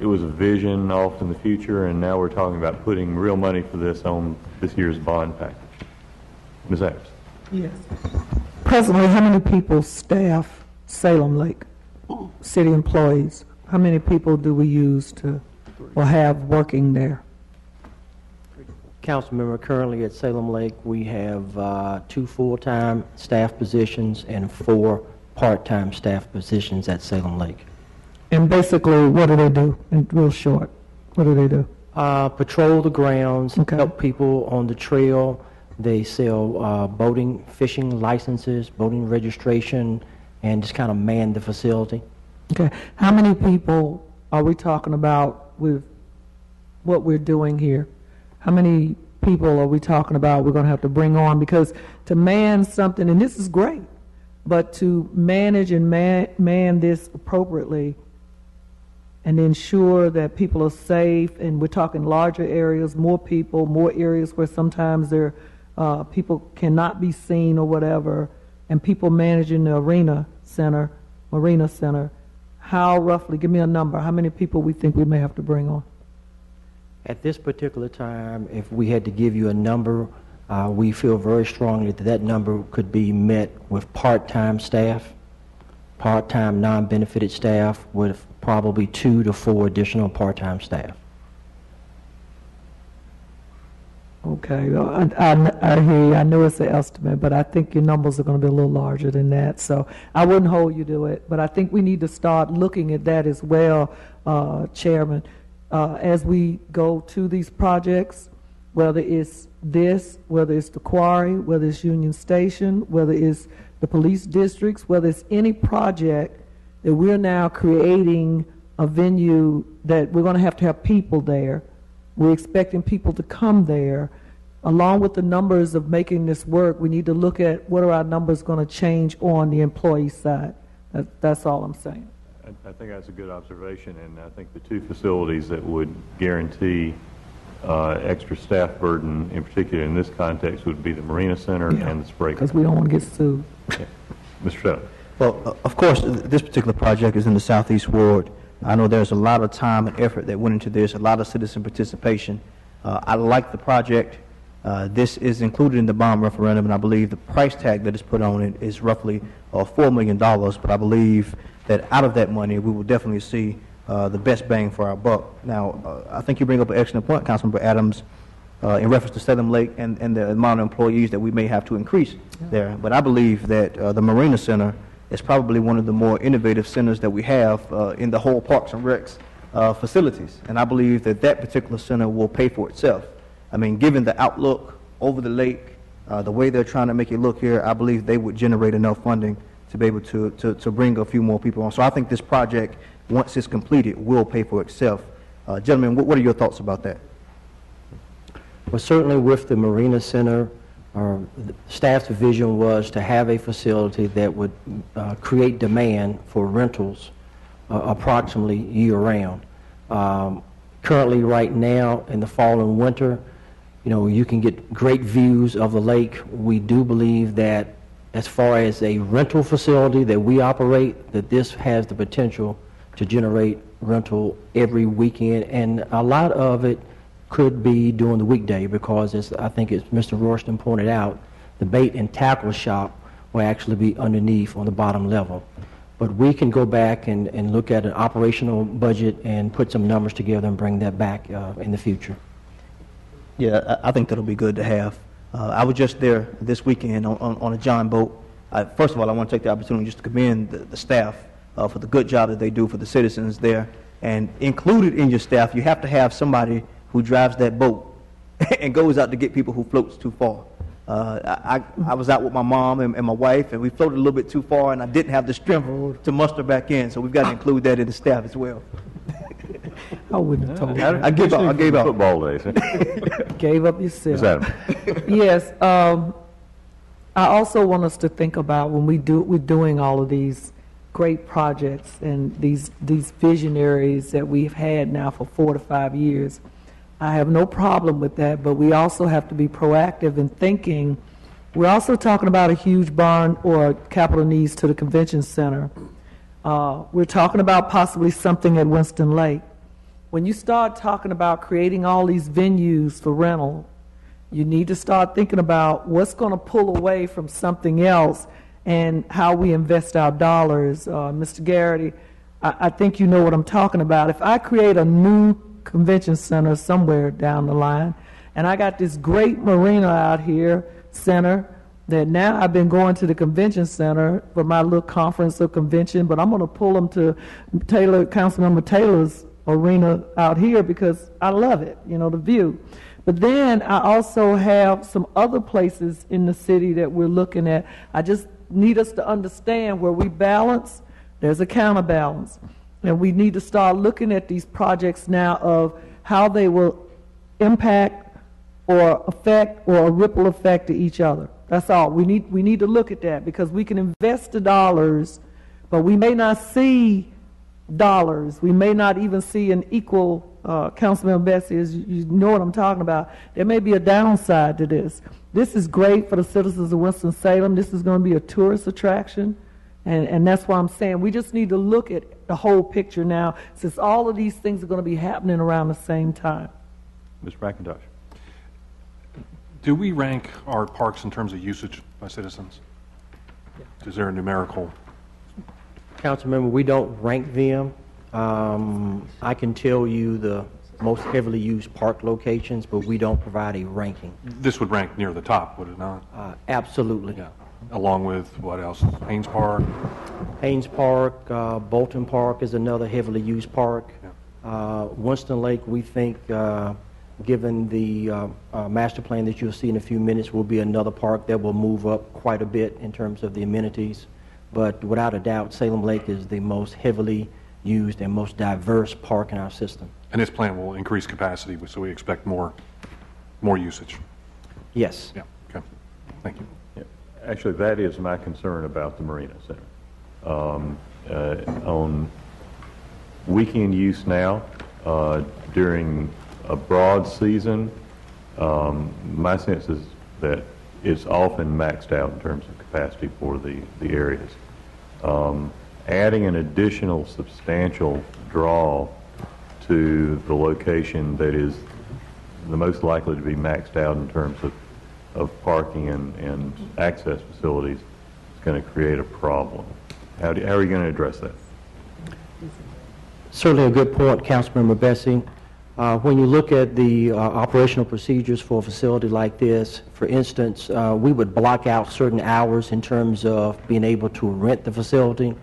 it was a vision off in the future, and now we're talking about putting real money for this on this year's bond package. Ms. Adams? Yes. Presently, how many people staff Salem Lake? City employees? How many people do we use to, or have working there? Council member, currently at Salem Lake, we have uh, two full-time staff positions and four part-time staff positions at Salem Lake. And basically, what do they do? In real short, what do they do? Uh, Patrol the grounds, help people on the trail. They sell uh, boating, fishing licenses, boating registration, and just kind of man the facility. Okay, how many people are we talking about with what we're doing here? How many people are we talking about we're going to have to bring on? Because to man something, and this is great, but to manage and man, man this appropriately and ensure that people are safe, and we're talking larger areas, more people, more areas where sometimes there, uh, people cannot be seen or whatever, and people managing the arena center, marina center, how roughly, give me a number, how many people we think we may have to bring on? At this particular time, if we had to give you a number, uh, we feel very strongly that that number could be met with part-time staff, part-time non-benefited staff, with probably two to four additional part-time staff. Okay, I, I, I hear you. I know it's an estimate, but I think your numbers are going to be a little larger than that. So I wouldn't hold you to it, but I think we need to start looking at that as well, uh, Chairman, uh, as we go to these projects, whether it's this, whether it's the quarry, whether it's Union Station, whether it's the police districts, whether it's any project that we're now creating a venue that we're going to have to have people there. We're expecting people to come there. Along with the numbers of making this work, we need to look at what are our numbers going to change on the employee side. That, that's all I'm saying. I I think that's a good observation, and I think the two facilities that would guarantee uh, extra staff burden, in particular in this context, would be the Marina Center and the spray. Because we don't want to get sued. Mr. Shelley? Well, uh, of course, this particular project is in the southeast ward. I know there's a lot of time and effort that went into this, a lot of citizen participation. Uh, I like the project. Uh, This is included in the bond referendum, and I believe the price tag that is put on it is roughly uh, $4 million. But I believe that out of that money, we will definitely see uh, the best bang for our buck. Now, uh, I think you bring up an excellent point, Councilmember Adams, uh, in reference to Salem Lake and, and the amount of employees that we may have to increase there. But I believe that uh, the Marina Center is probably one of the more innovative centers that we have uh, in the whole Parks and Recs uh, facilities. And I believe that that particular center will pay for itself. I mean, given the outlook over the lake, uh, the way they're trying to make it look here, I believe they would generate enough funding to be able to, to, to bring a few more people on. So I think this project, once it's completed, will pay for itself. Uh, Gentlemen, what, what are your thoughts about that? Well, certainly with the Marina Center, or the staff's vision was to have a facility that would uh, create demand for rentals uh, approximately year-round. Um, Currently, right now, in the fall and winter, you know, you can get great views of the lake. We do believe that as far as a rental facility that we operate, that this has the potential to generate rental every weekend, and a lot of it could be during the weekday because, as I think as Mr. Royston pointed out, the bait and tackle shop will actually be underneath on the bottom level. But we can go back and, and look at an operational budget and put some numbers together and bring that back uh, in the future. Yeah, I think that'll be good to have. Uh, I was just there this weekend on, on, on a John boat. I, first of all, I want to take the opportunity just to commend the, the staff uh, for the good job that they do for the citizens there. And included in your staff, you have to have somebody who drives that boat and goes out to get people who floats too far. Uh, I, I was out with my mom and, and my wife, and we floated a little bit too far, and I didn't have the strength to muster back in. So we've got to include that in the staff as well. I wouldn't have told you. I, I gave up. I gave up. Football days. huh? Gave up yourself. Ms. Adams? Yes, um, I also want us to think about when we do, we're doing all of these great projects and these, these visionaries that we've had now for four to five years. I have no problem with that, but we also have to be proactive in thinking. We're also talking about a huge barn or capital needs to the convention center. Uh, we're talking about possibly something at Winston Lake. When you start talking about creating all these venues for rental, you need to start thinking about what's going to pull away from something else and how we invest our dollars. Uh, Mr. Garrity, I, I think you know what I'm talking about. If I create a new convention center somewhere down the line, and I got this great marina out here, center, that now I've been going to the convention center for my little conference or convention, but I'm going to pull them to Taylor, Councilmember Taylor's arena out here because I love it, you know, the view. But then I also have some other places in the city that we're looking at. I just need us to understand where we balance, there's a counterbalance. And we need to start looking at these projects now of how they will impact or affect or a ripple effect to each other. That's all. We need, we need to look at that because we can invest the dollars, but we may not see dollars. We may not even see an equal, uh, Councilman Besse, you you know what I'm talking about. There may be a downside to this. This is great for the citizens of Winston-Salem. This is going to be a tourist attraction. And, and that's why I'm saying we just need to look at the whole picture now, since all of these things are going to be happening around the same time. Ms. McIntosh? Do we rank our parks in terms of usage by citizens? Is there a numerical? Councilmember, we don't rank them. Um, I can tell you the most heavily used park locations, but we don't provide a ranking. This would rank near the top, would it not? Uh, Absolutely. Yeah. Along with what else? Hanes Park? Hanes Park, uh, Bolton Park is another heavily used park. Uh, Winston Lake, we think, uh, given the uh, uh, master plan that you'll see in a few minutes, will be another park that will move up quite a bit in terms of the amenities. But without a doubt, Salem Lake is the most heavily used and most diverse park in our system. And this plan will increase capacity, so we expect more, more usage. Yes. Yeah, okay. Thank you. Actually, that is my concern about the Marina Center. Um, uh, On weekend use now, uh, during a broad season, um, my sense is that it's often maxed out in terms of capacity for the, the areas. Um, Adding an additional substantial draw to the location that is the most likely to be maxed out in terms of, of parking and, and access facilities is going to create a problem. How, do, how are you going to address that? Certainly a good point, Councilmember Besse. Uh, When you look at the uh, operational procedures for a facility like this, for instance, uh, we would block out certain hours in terms of being able to rent the facility.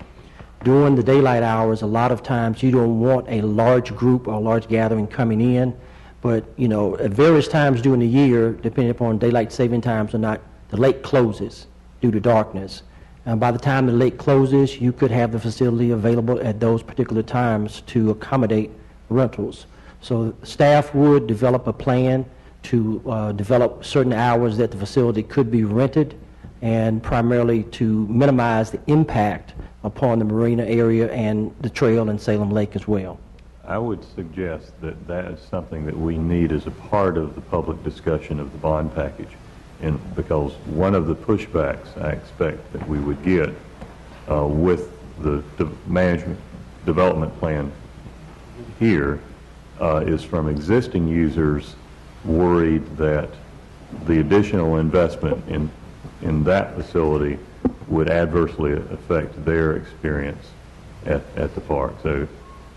During the daylight hours, a lot of times you don't want a large group or large gathering coming in, but, you know, at various times during the year, depending upon daylight saving times or not, the lake closes due to darkness. And by the time the lake closes, you could have the facility available at those particular times to accommodate rentals. So staff would develop a plan to uh, develop certain hours that the facility could be rented, and primarily to minimize the impact upon the marina area and the trail in Salem Lake as well. I would suggest that that is something that we need as a part of the public discussion of the bond package. And because one of the pushbacks I expect that we would get uh, with the de- management development plan here uh, is from existing users worried that the additional investment in, in that facility would adversely affect their experience at, at the park. So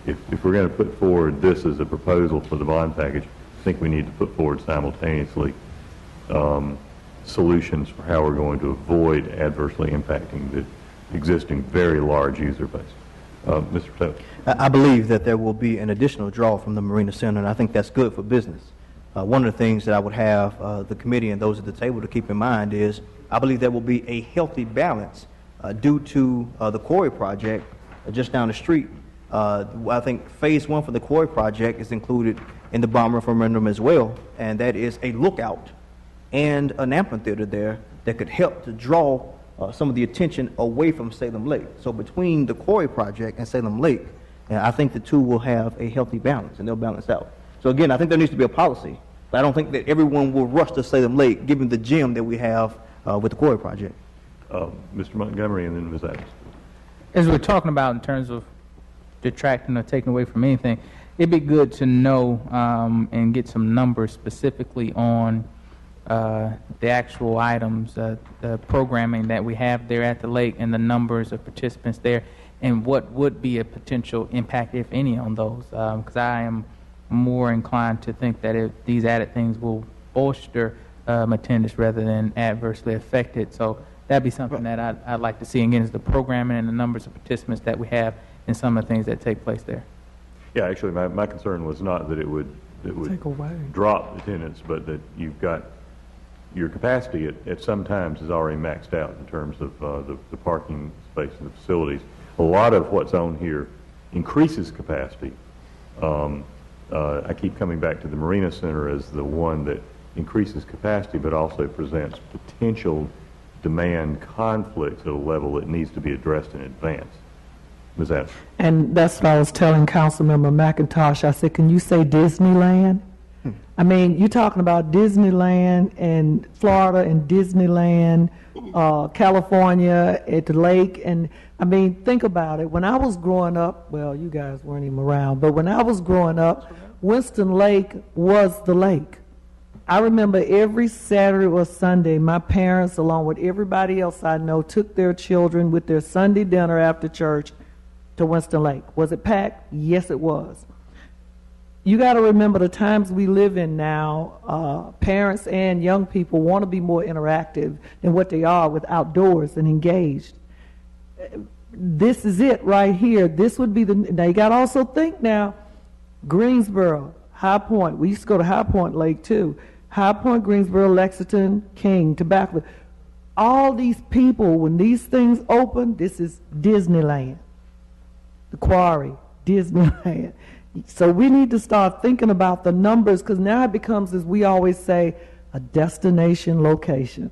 if, if we're going to put forward this as a proposal for the bond package, I think we need to put forward simultaneously um, solutions for how we're going to avoid adversely impacting the existing very large user base. Uh, Mr. I I believe that there will be an additional draw from the Marina Center, and I think that's good for business. Uh, One of the things that I would have uh, the committee and those at the table to keep in mind is, I believe there will be a healthy balance uh, due to uh, the quarry project uh, just down the street. Uh, I think Phase One for the quarry project is included in the bond referendum as well, and that is a lookout and an amphitheater there that could help to draw uh, some of the attention away from Salem Lake. So between the quarry project and Salem Lake, uh, I think the two will have a healthy balance, and they'll balance out. So again, I think there needs to be a policy, but I don't think that everyone will rush to Salem Lake, given the gem that we have uh, with the quarry project. Uh, Mr. Montgomery and then Ms. Adams. as we're talking about in terms of detracting or taking away from anything, it'd be good to know um, and get some numbers specifically on uh, the actual items, uh, the programming that we have there at the lake, and the numbers of participants there, and what would be a potential impact, if any, on those. Because I am more inclined to think that if these added things will bolster um, attendance rather than adversely affect it. So that'd be something that I'd, I'd like to see. Again, is the programming and the numbers of participants that we have and some of the things that take place there. Yeah, actually, my, my concern was not that it would, it would Take away. drop attendance, but that you've got, your capacity at, at some times is already maxed out in terms of uh, the, the parking space and the facilities. A lot of what's on here increases capacity. Um, uh, I keep coming back to the Marina Center as the one that increases capacity, but also presents potential demand conflicts at a level that needs to be addressed in advance. Ms. Adams? And that's what I was telling Councilmember McIntosh. I said, can you say Disneyland? I mean, you're talking about Disneyland and Florida and Disneyland, uh, California at the lake. And I mean, think about it. When I was growing up, well, you guys weren't even around, but when I was growing up, Winston Lake was the lake. I remember every Saturday or Sunday, my parents, along with everybody else I know, took their children with their Sunday dinner after church to Winston Lake. Was it packed? Yes, it was. You got to remember the times we live in now. Uh, parents and young people want to be more interactive than what they are with outdoors and engaged. This is it right here. This would be the. Now you got to also think now. Greensboro, High Point. We used to go to High Point Lake too. High Point, Greensboro, Lexington, King, Tobacco. All these people, when these things open, this is Disneyland. The quarry, Disneyland. So we need to start thinking about the numbers because now it becomes, as we always say, a destination location.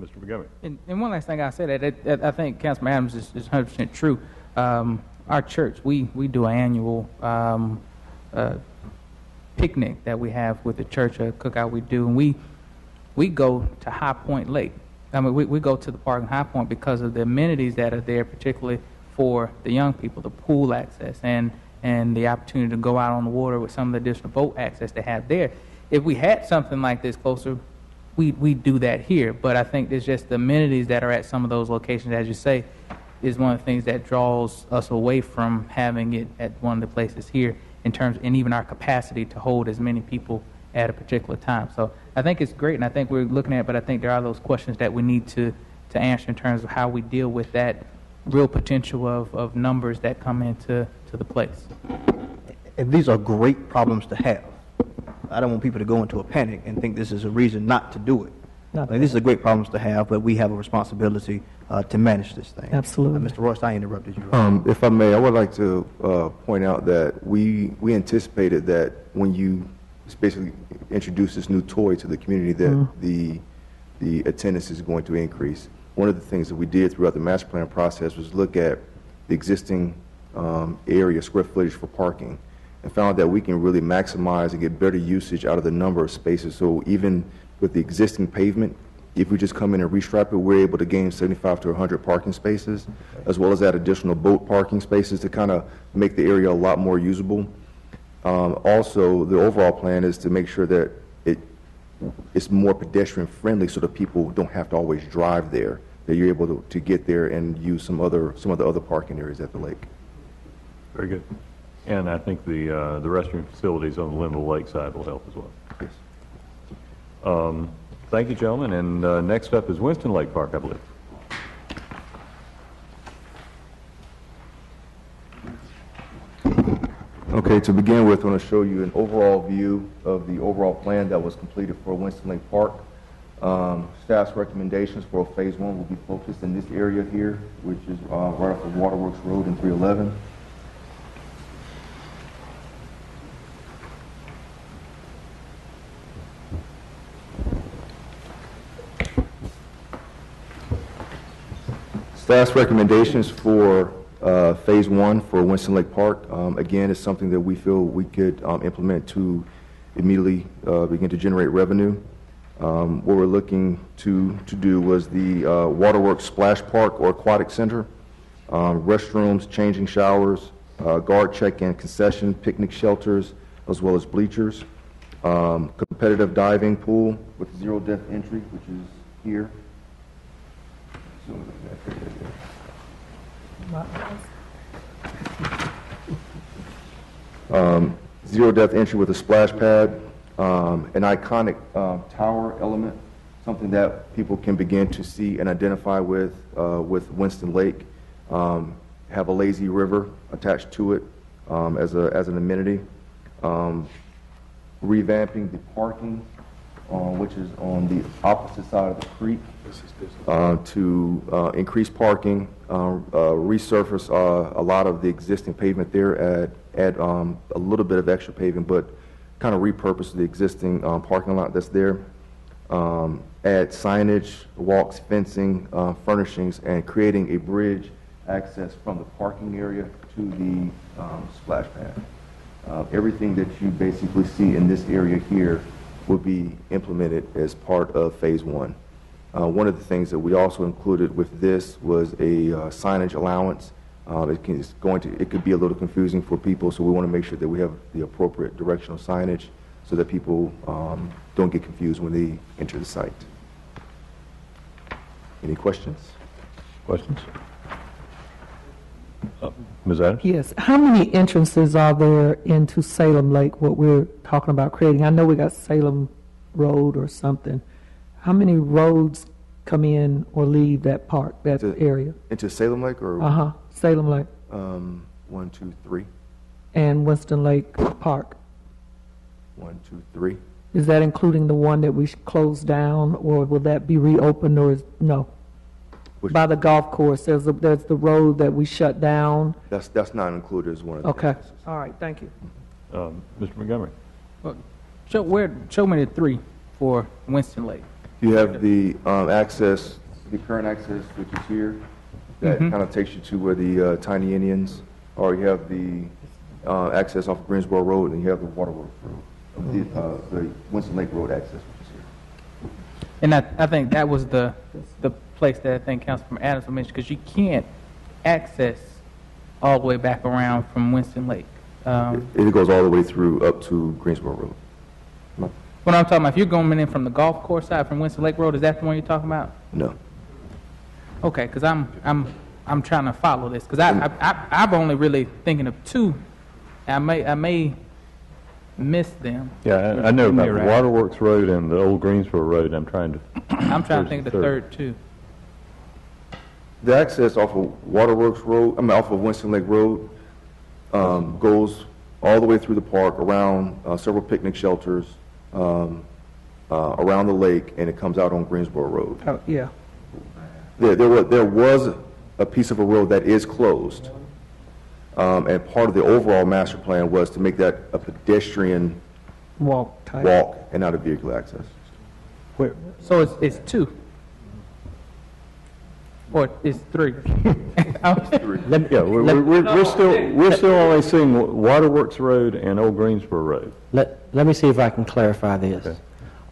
Mr. Montgomery? And, and one last thing I said, that, that I think Councilman Adams is, is 100% true. Um, our church, we, we do an annual um, uh, picnic that we have with the church, a cookout we do, and we, we go to High Point Lake. I mean, we, we go to the park in High Point because of the amenities that are there, particularly for the young people, the pool access and, and the opportunity to go out on the water with some of the additional boat access they have there. If we had something like this closer, we we do that here. But I think there's just the amenities that are at some of those locations, as you say, is one of the things that draws us away from having it at one of the places here in terms, and even our capacity to hold as many people at a particular time. So I think it's great, and I think we're looking at it, but I think there are those questions that we need to, to answer in terms of how we deal with that real potential of, of numbers that come into to the place. And these are great problems to have. I don't want people to go into a panic and think this is a reason not to do it. Not Like, these are great problems to have, but we have a responsibility uh, to manage this thing. Absolutely. Uh, Mr. Royce, I interrupted you. Um, if I may, I would like to uh, point out that we we anticipated that when you it's basically introduce this new toy to the community that the, the attendance is going to increase. One of the things that we did throughout the master plan process was look at the existing um, area, square footage for parking, and found that we can really maximize and get better usage out of the number of spaces. So even with the existing pavement, if we just come in and restripe it, we're able to gain 75 to 100 parking spaces, as well as add additional boat parking spaces to kind of make the area a lot more usable. Um, Also, the overall plan is to make sure that it, it's more pedestrian-friendly so that people don't have to always drive there, that you're able to, to get there and use some other, some of the other parking areas at the lake. Very good. And I think the, uh, the restroom facilities on the Linville Lake side will help as well. Yes. Um, Thank you, gentlemen, and uh, next up is Winston Lake Park, I believe. Okay, to begin with, I want to show you an overall view of the overall plan that was completed for Winston Lake Park. Um, Staff's recommendations for Phase One will be focused in this area here, which is uh, right off of Waterworks Road and 311. Staff's recommendations for uh, Phase One for Winston Lake Park, um, again, is something that we feel we could um, implement to immediately uh, begin to generate revenue. Um, What we're looking to, to do was the uh, Waterworks Splash Park or Aquatic Center, um, restrooms, changing showers, uh, guard check-in concession, picnic shelters, as well as bleachers, um, competitive diving pool with zero-depth entry, which is here. Um, Zero depth entry with a splash pad, um, an iconic uh, tower element, something that people can begin to see and identify with, uh, with Winston Lake. Um, Have a lazy river attached to it um, as a, as an amenity. Um, Revamping the parking, uh, which is on the opposite side of the creek uh, to uh, increase parking, uh, uh, resurface uh, a lot of the existing pavement there, add, add um, a little bit of extra paving, but kind of repurpose the existing um, parking lot that's there. Um, Add signage, walks, fencing, furnishings, and creating a bridge access from the parking area to the um, splash pad. Uh, Everything that you basically see in this area here will be implemented as part of Phase One. Uh, One of the things that we also included with this was a uh, signage allowance. Uh, It can, it's going to, it could be a little confusing for people, so we want to make sure that we have the appropriate directional signage so that people um, don't get confused when they enter the site. Any questions? Questions? Uh, Ms. Adams? Yes. How many entrances are there into Salem Lake, what we're talking about creating? I know we got Salem Road or something. How many roads come in or leave that park, that To- area? Into Salem Lake or? Uh-huh, Salem Lake Um, One, two, three. and Winston Lake Park. One, two, three. Is that including the one that we sh- closed down, or will that be reopened, or is, no? Which- By the golf course, there's, a- there's the road that we shut down. That's, that's not included as one of the. Okay, entrances. all right, thank you. Um, Mr. Montgomery? Well, Show, where, show me the three for Winston Lake. You have the um, access, the current access, which is here, that Mhm. kind of takes you to where the uh, Tiny Indians, or you have the uh, access off of Greensboro Road, and you have the Waterworks Road, the, uh, the Winston Lake Road access, which is here. And I, I think that was the, the place that I think Councilman Adams mentioned, because you can't access all the way back around from Winston Lake. Um, It goes all the way through up to Greensboro Road. When I'm talking about, if you're going in from the golf course side, from Winston Lake Road, is that the one you're talking about? No. Okay, because I'm, I'm, I'm trying to follow this, because I, I, I- I'm only really thinking of two. I may, I may miss them. Yeah, I I know about You're right. Waterworks Road and the old Greensboro Road, I'm trying to, I'm trying to think of the the third? third too. The access off of Waterworks Road, I mean, off of Winston Lake Road, um, goes all the way through the park, around uh, several picnic shelters, um, uh, around the lake, and it comes out on Greensboro Road. Oh, yeah. There, there was, there was a piece of a road that is closed, um, and part of the overall master plan was to make that a pedestrian Walk type. walk and not a vehicle access. Where- So it's, it's two? Or it's three? Let- Yeah, we're, we're, we're- we're still, we're still only seeing Waterworks Road and Old Greensboro Road. Let, let me see if I can clarify this.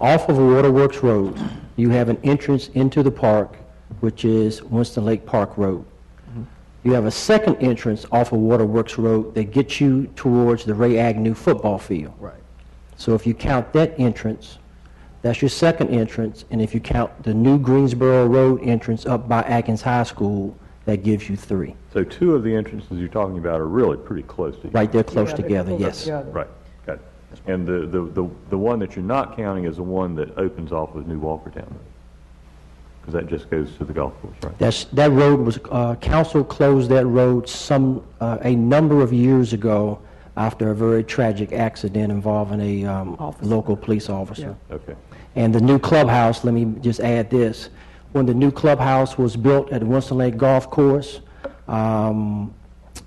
Off of Waterworks Road, you have an entrance into the park, which is Winston Lake Park Road. Mm-hmm. You have a second entrance off of Waterworks Road that gets you towards the Ray Agnew football field. Right. So if you count that entrance, that's your second entrance, and if you count the new Greensboro Road entrance up by Atkins High School, that gives you three. So two of the entrances you're talking about are really pretty close to each Right there, close Yeah, they're together, close yes. together. Right, got it. And the, the, the the one that you're not counting is the one that opens off of New Walkertown Road? Because that just goes to the golf course, right? That's, that road was, uh, council closed that road some, uh, a number of years ago after a very tragic accident involving a um, local police officer. Okay. And the new clubhouse, let me just add this, when the new clubhouse was built at Winston Lake Golf Course, um,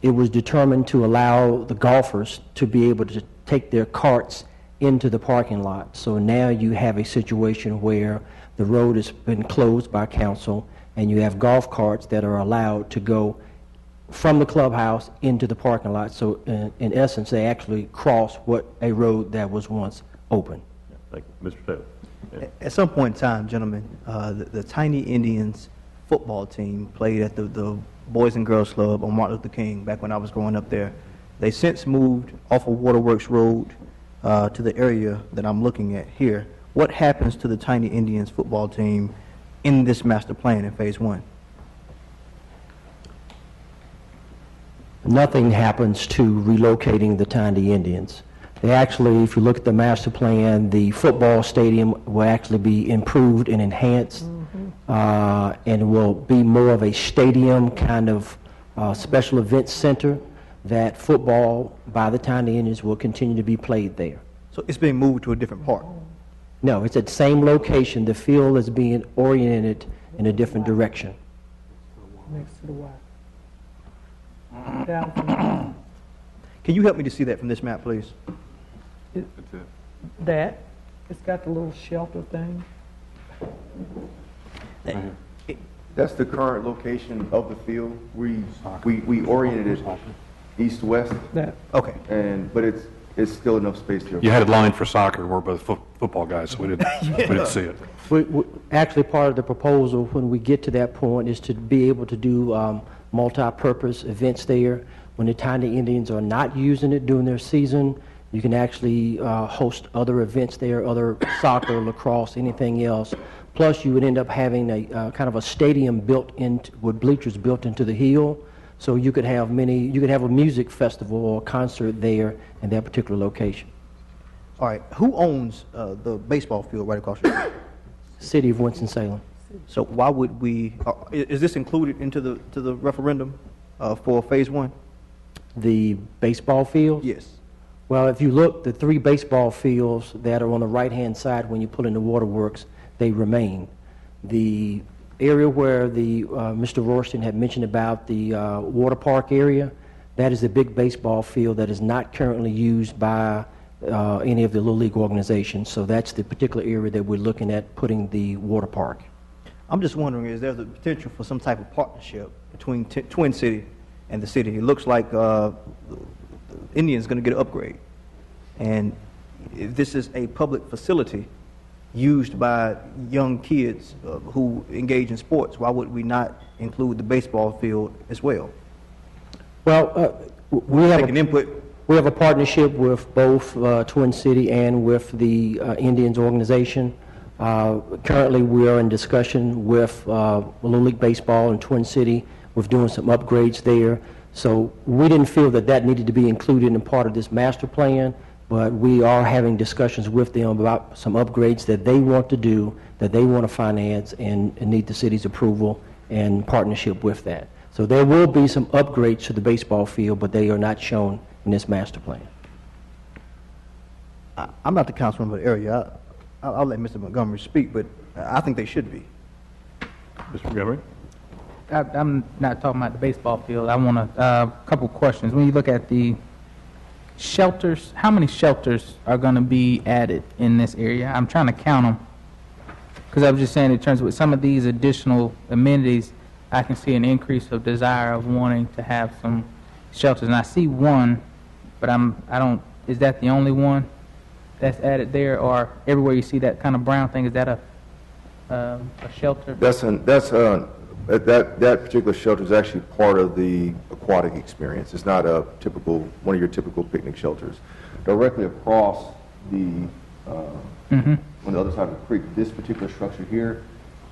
it was determined to allow the golfers to be able to take their carts into the parking lot. So now you have a situation where the road has been closed by council, and you have golf carts that are allowed to go from the clubhouse into the parking lot. So in, in essence, they actually cross what a road that was once open. Thank you. Mr. Taylor? At some point in time, gentlemen, uh, the, the Tiny Indians football team played at the, the Boys and Girls Club on Martin Luther King back when I was growing up there. They since moved off of Waterworks Road uh, to the area that I'm looking at here. What happens to the Tiny Indians football team in this master plan in Phase One? nothing happens to relocating the Tiny Indians. They actually, if you look at the master plan, the football stadium will actually be improved and enhanced, uh, and will be more of a stadium kind of uh, special event center that football by the time the Indians will continue to be played there. So it's being moved to a different park. No, it's at the same location. The field is being oriented in a different direction. Next to the Y. Down from Can you help me to see that from this map, please? That, it's got the little shelter thing. That's the current location of the field. We, we, we oriented it east-west, That, Okay. and, but it's, it's still enough space there. You had it lined for soccer, we're both fo- football guys, so we didn't, we didn't see it. We- we- Actually, part of the proposal, when we get to that point, is to be able to do um, multi-purpose events there. When the Tiny Indians are not using it during their season, you can actually uh, host other events there, other soccer, lacrosse, anything else. Plus, you would end up having a uh, kind of a stadium built in, with bleachers built into the hill. So you could have many, you could have a music festival or concert there in that particular location. All right. Who owns uh, the baseball field right across the street? City of Winston-Salem. So why would we, uh, is this included into the, to the referendum uh, for Phase One? The baseball field. Yes. Well, if you look, the three baseball fields that are on the right-hand side when you pull in the waterworks, they remain. The area where the, uh, Mr. Rorston had mentioned about the uh, water park area, that is a big baseball field that is not currently used by uh, any of the Little League organizations. So that's the particular area that we're looking at putting the water park. I'm just wondering, is there the potential for some type of partnership between Twin City and the city? It looks like uh, the Indians going to get an upgrade. And if this is a public facility used by young kids uh, who engage in sports, why would we not include the baseball field as well? Well, uh, we have. a- Taking input. We have a partnership with both uh, Twin City and with the uh, Indians organization. Uh, Currently, we are in discussion with uh, Little League Baseball in Twin City with doing some upgrades there. So we didn't feel that that needed to be included in part of this master plan, but we are having discussions with them about some upgrades that they want to do, that they want to finance, and and need the city's approval and partnership with that. So there will be some upgrades to the baseball field, but they are not shown in this master plan. I- I'm not the councilman of the area. I- I'll I'll let Mr. Montgomery speak, but I think they should be. Mr. Montgomery? I, I'm not talking about the baseball field. I want to, a couple questions. When you look at the shelters, how many shelters are going to be added in this area? I'm trying to count them. Because I was just saying, in terms of with some of these additional amenities, I can see an increase of desire of wanting to have some shelters. And I see one, but I'm, I don't, is that the only one that's added there? Or everywhere you see that kind of brown thing, is that a, um, a shelter? That's, an- that's, uh, that, that that particular shelter is actually part of the aquatic experience. It's not a typical, one of your typical picnic shelters. Directly across the, uh, Mhm. on the other side of the creek, this particular structure here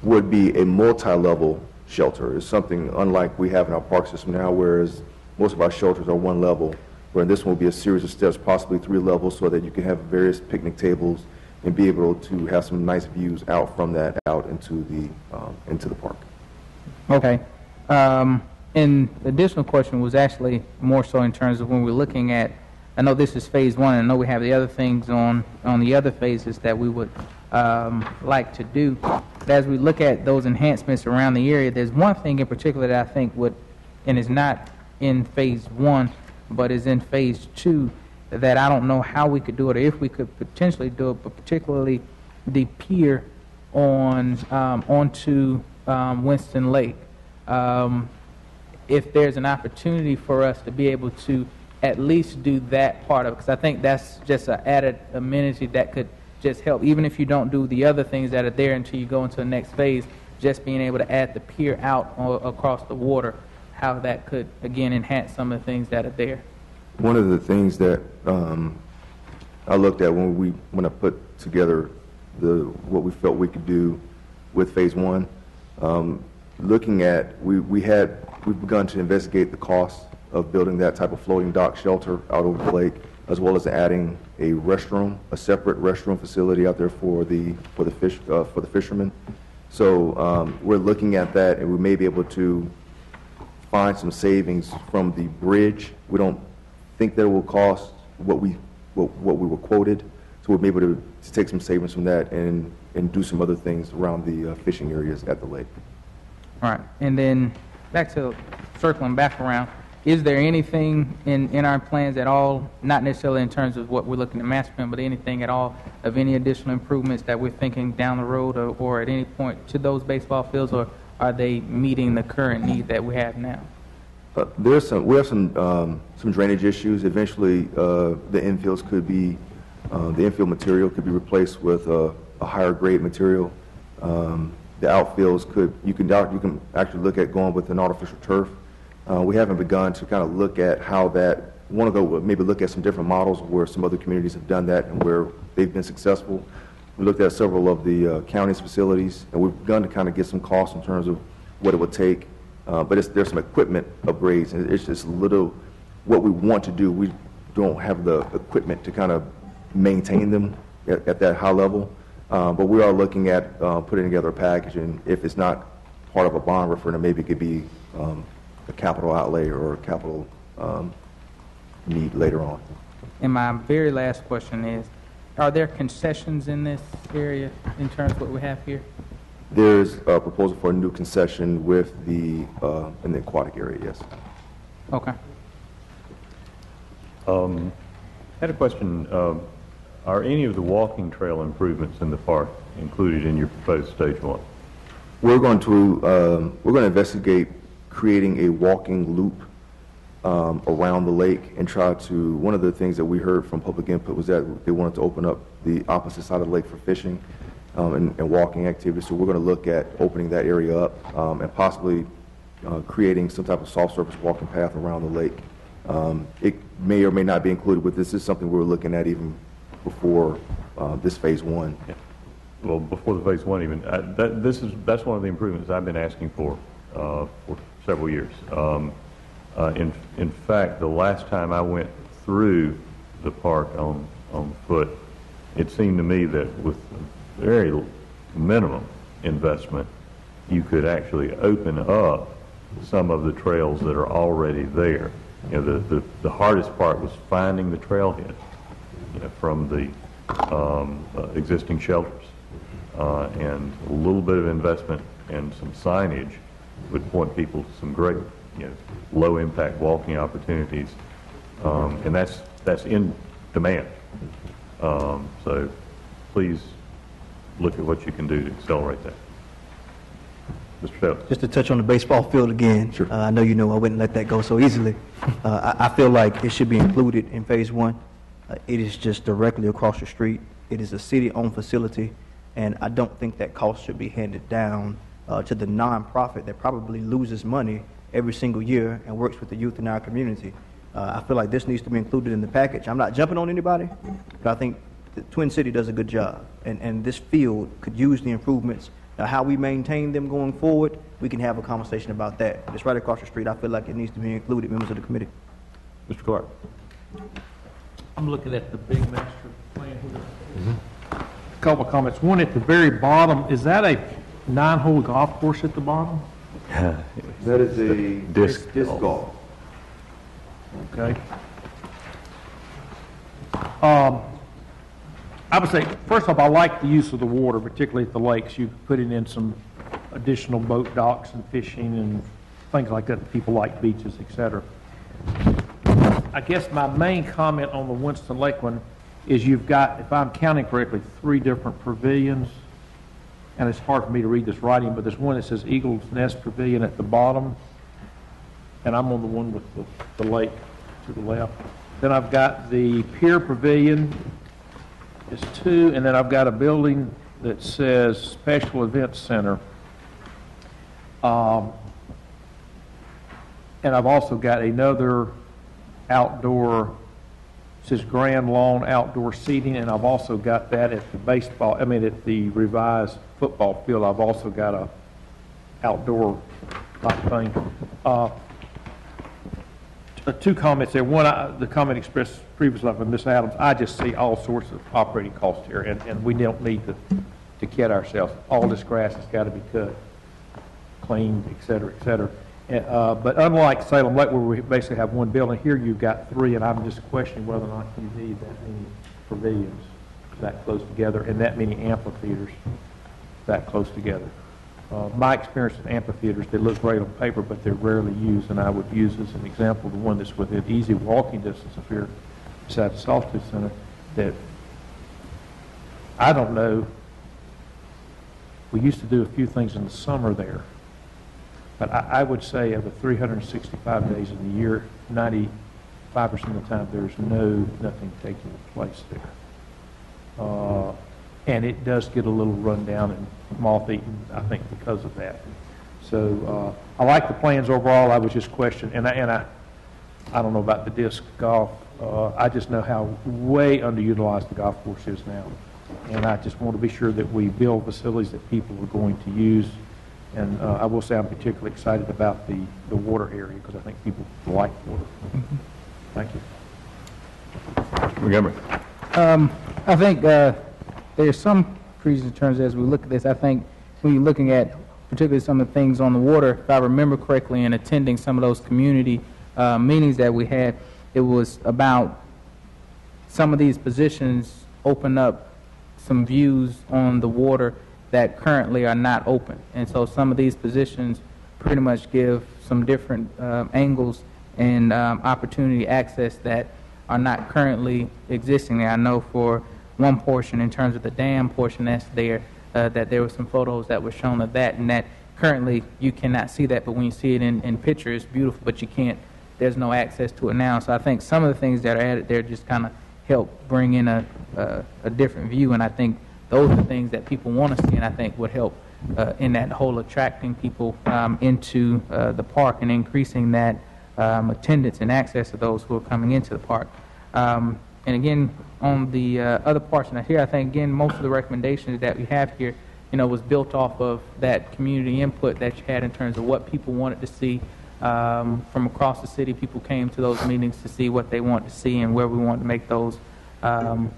would be a multi-level shelter. It's something unlike we have in our park system now, whereas most of our shelters are one level, where this one will be a series of steps, possibly three levels, so that you can have various picnic tables and be able to have some nice views out from that, out into the, um, into the park. Okay. Um, and the additional question was actually more so in terms of when we're looking at, I know this is phase one, and I know we have the other things on, on the other phases that we would um, like to do. But as we look at those enhancements around the area, there's one thing in particular that I think would, and is not in phase one, but is in phase two, that I don't know how we could do it, or if we could potentially do it, but particularly the pier on, um, onto um, Winston Lake. Um, if there's an opportunity for us to be able to at least do that part of it, because I think that's just an added amenity that could just help, even if you don't do the other things that are there until you go into the next phase, just being able to add the pier out across the water, how that could, again, enhance some of the things that are there. One of the things that um, I looked at when we, when I put together the, what we felt we could do with Phase One, um, looking at, we, we had, we've begun to investigate the cost of building that type of floating dock shelter out over the lake, as well as adding a restroom, a separate restroom facility out there for the, for the fish, uh, for the fishermen. So um, we're looking at that, and we may be able to find some savings from the bridge. We don't think that it will cost what we, what, what we were quoted, so we'll be able to, to take some savings from that and, and do some other things around the uh, fishing areas at the lake. All right, and then back to circling back around, is there anything in, in our plans at all, not necessarily in terms of what we're looking to master plan, but anything at all of any additional improvements that we're thinking down the road or, or at any point to those baseball fields, or are they meeting the current need that we have now? Uh, There's some, we have some, um, some drainage issues. Eventually, uh, the infields could be, uh, the infield material could be replaced with a, higher grade material. Um, The outfields could, you can, you can actually look at going with an artificial turf. Uh, We haven't begun to kind of look at how that, want to go, maybe look at some different models where some other communities have done that and where they've been successful. We looked at several of the uh, county's facilities, and we've begun to kind of get some costs in terms of what it would take. Uh, But there's some equipment upgrades, and it's just little, what we want to do, we don't have the equipment to kind of maintain them at, at that high level. Uh, But we are looking at uh, putting together a package, and if it's not part of a bond referendum, maybe it could be um, a capital outlay or a capital um, need later on. And my very last question is, are there concessions in this area in terms of what we have here? There's a proposal for a new concession with the, uh, in the aquatic area, yes. Okay. Um, Had a question, um, are any of the walking trail improvements in the park included in your proposed stage one? We're going to, um, we're going to investigate creating a walking loop um, around the lake and try to, one of the things that we heard from public input was that they wanted to open up the opposite side of the lake for fishing um, and and walking activities. So we're going to look at opening that area up um, and possibly uh, creating some type of soft surface walking path around the lake. Um, It may or may not be included, but this is something we're looking at even before uh, this phase one. Well, before the phase one even, uh, that, this is, that's one of the improvements I've been asking for, uh, for several years. Um, uh, in, in fact, the last time I went through the park on, on foot, it seemed to me that with very minimum investment, you could actually open up some of the trails that are already there. You know, the, the, the hardest part was finding the trailhead, from the, um, uh, existing shelters. Uh, and a little bit of investment and some signage would point people to some great, you know, low-impact walking opportunities. Um, and that's that's in demand. Um, So please look at what you can do to accelerate that. Mr. Taylor? Just to touch on the baseball field again. Sure. Uh, I know you know I wouldn't let that go so easily. Uh, I, I feel like it should be included in phase one. Uh, it is just directly across the street. It is a city-owned facility, and I don't think that cost should be handed down uh, to the nonprofit that probably loses money every single year and works with the youth in our community. Uh, I feel like this needs to be included in the package. I'm not jumping on anybody, but I think the Twin City does a good job, and, and this field could use the improvements. Now, how we maintain them going forward, we can have a conversation about that. It's right across the street. I feel like it needs to be included, members of the committee. Mr. Clark? I'm looking at the big master plan here. A couple of comments. One at the very bottom, is that a nine-hole golf course at the bottom? That is a Disc disc golf. golf. Okay. Um, I would say, first off, I like the use of the water, particularly at the lakes. You putting in in some additional boat docks and fishing and things like that. People like beaches, et cetera. I guess my main comment on the Winston Lake one is you've got, if I'm counting correctly, three different pavilions. And it's hard for me to read this writing, but there's one that says Eagle's Nest Pavilion at the bottom. And I'm on the one with the, the lake to the left. Then I've got the Pier Pavilion, is two, and then I've got a building that says Special Events Center. Um, and I've also got another outdoor, says Grand Lawn Outdoor Seating, and I've also got that at the baseball, I mean, at the revised football field, I've also got a outdoor type thing. Uh, uh, two comments there. One, I- the comment expressed previously by Ms. Adams, I just see all sorts of operating costs here, and, and we don't need to, to kid ourselves. All this grass has got to be cut, cleaned, et cetera, et cetera. Uh, but unlike Salem Lake, where we basically have one building, here you've got three, and I'm just questioning whether or not you need that many pavilions that close together, and that many amphitheaters that close together. Uh, My experience with amphitheaters, they look great on paper, but they're rarely used, and I would use as an example the one that's within easy walking distance of here beside the Sawtooth Center, that I don't know, we used to do a few things in the summer there, but I, I would say of the 365 days in the year, 95% of the time, there's no, nothing taking place there. Uh, and it does get a little rundown and moth-eaten, I think, because of that. So uh, I like the plans overall. I was just questioning, and I, and I, I don't know about the disc golf. Uh, I just know how way underutilized the golf course is now, and I just want to be sure that we build facilities that people are going to use. And uh, I will say I'm particularly excited about the the water area because I think people like water. Thank you. Montgomery? Um, I think uh, there's some reasons in terms as we look at this. I think when you're looking at particularly some of the things on the water, if I remember correctly, in attending some of those community uh, meetings that we had, it was about some of these positions open up some views on the water that currently are not open. And so some of these positions pretty much give some different um, angles and um, opportunity access that are not currently existing there. I know for one portion, in terms of the dam portion that's there, uh, that there were some photos that were shown of that, and that currently you cannot see that, but when you see it in, in picture, it's beautiful, but you can't, there's no access to it now. So I think some of the things that are added there just kind of help bring in a, a, a different view, and I think those are things that people want to see, and I think would help uh, in that whole attracting people um, into uh, the park and increasing that um, attendance and access to those who are coming into the park. Um, and again, on the uh, other portion of here, I think again most of the recommendations that we have here, you know, was built off of that community input that you had in terms of what people wanted to see um, from across the city. People came to those meetings to see what they wanted to see and where we want to make those um,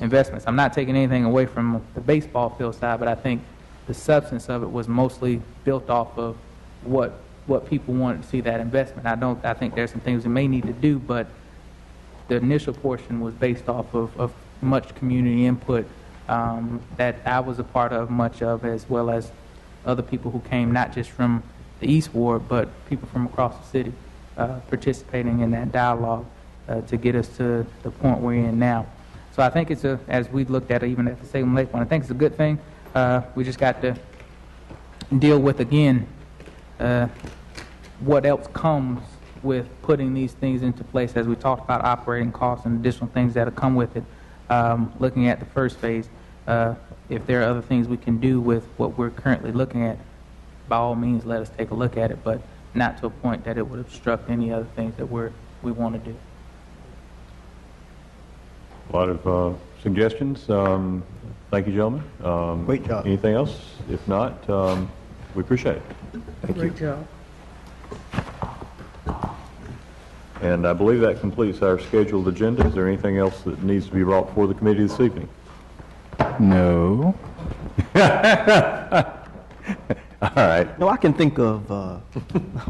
investments. I'm not taking anything away from the baseball field side, but I think the substance of it was mostly built off of what what people wanted to see that investment. I don't. I think there's some things we may need to do, but the initial portion was based off of, of much community input um, that I was a part of, much of, as well as other people who came not just from the East Ward, but people from across the city uh, participating in that dialogue. uh, to get us to the point we're in now. So I think it's a, as we looked at it even at the Salem Lake one, I think it's a good thing. Uh, We just got to deal with, again, uh, what else comes with putting these things into place, as we talked about operating costs and additional things that come with it. Um, Looking at the first phase, uh, if there are other things we can do with what we're currently looking at, by all means, let us take a look at it, but not to a point that it would obstruct any other things that we're, we want to do. A lot of uh, suggestions. Um, Thank you, gentlemen. Um, Great job. Anything else? If not, um, we appreciate it. Thank you. Great job. And I believe that completes our scheduled agenda. Is there anything else that needs to be brought before the committee this evening? No. All right. No, I can think of, uh,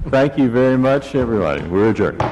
Thank you very much, everybody. We're adjourned.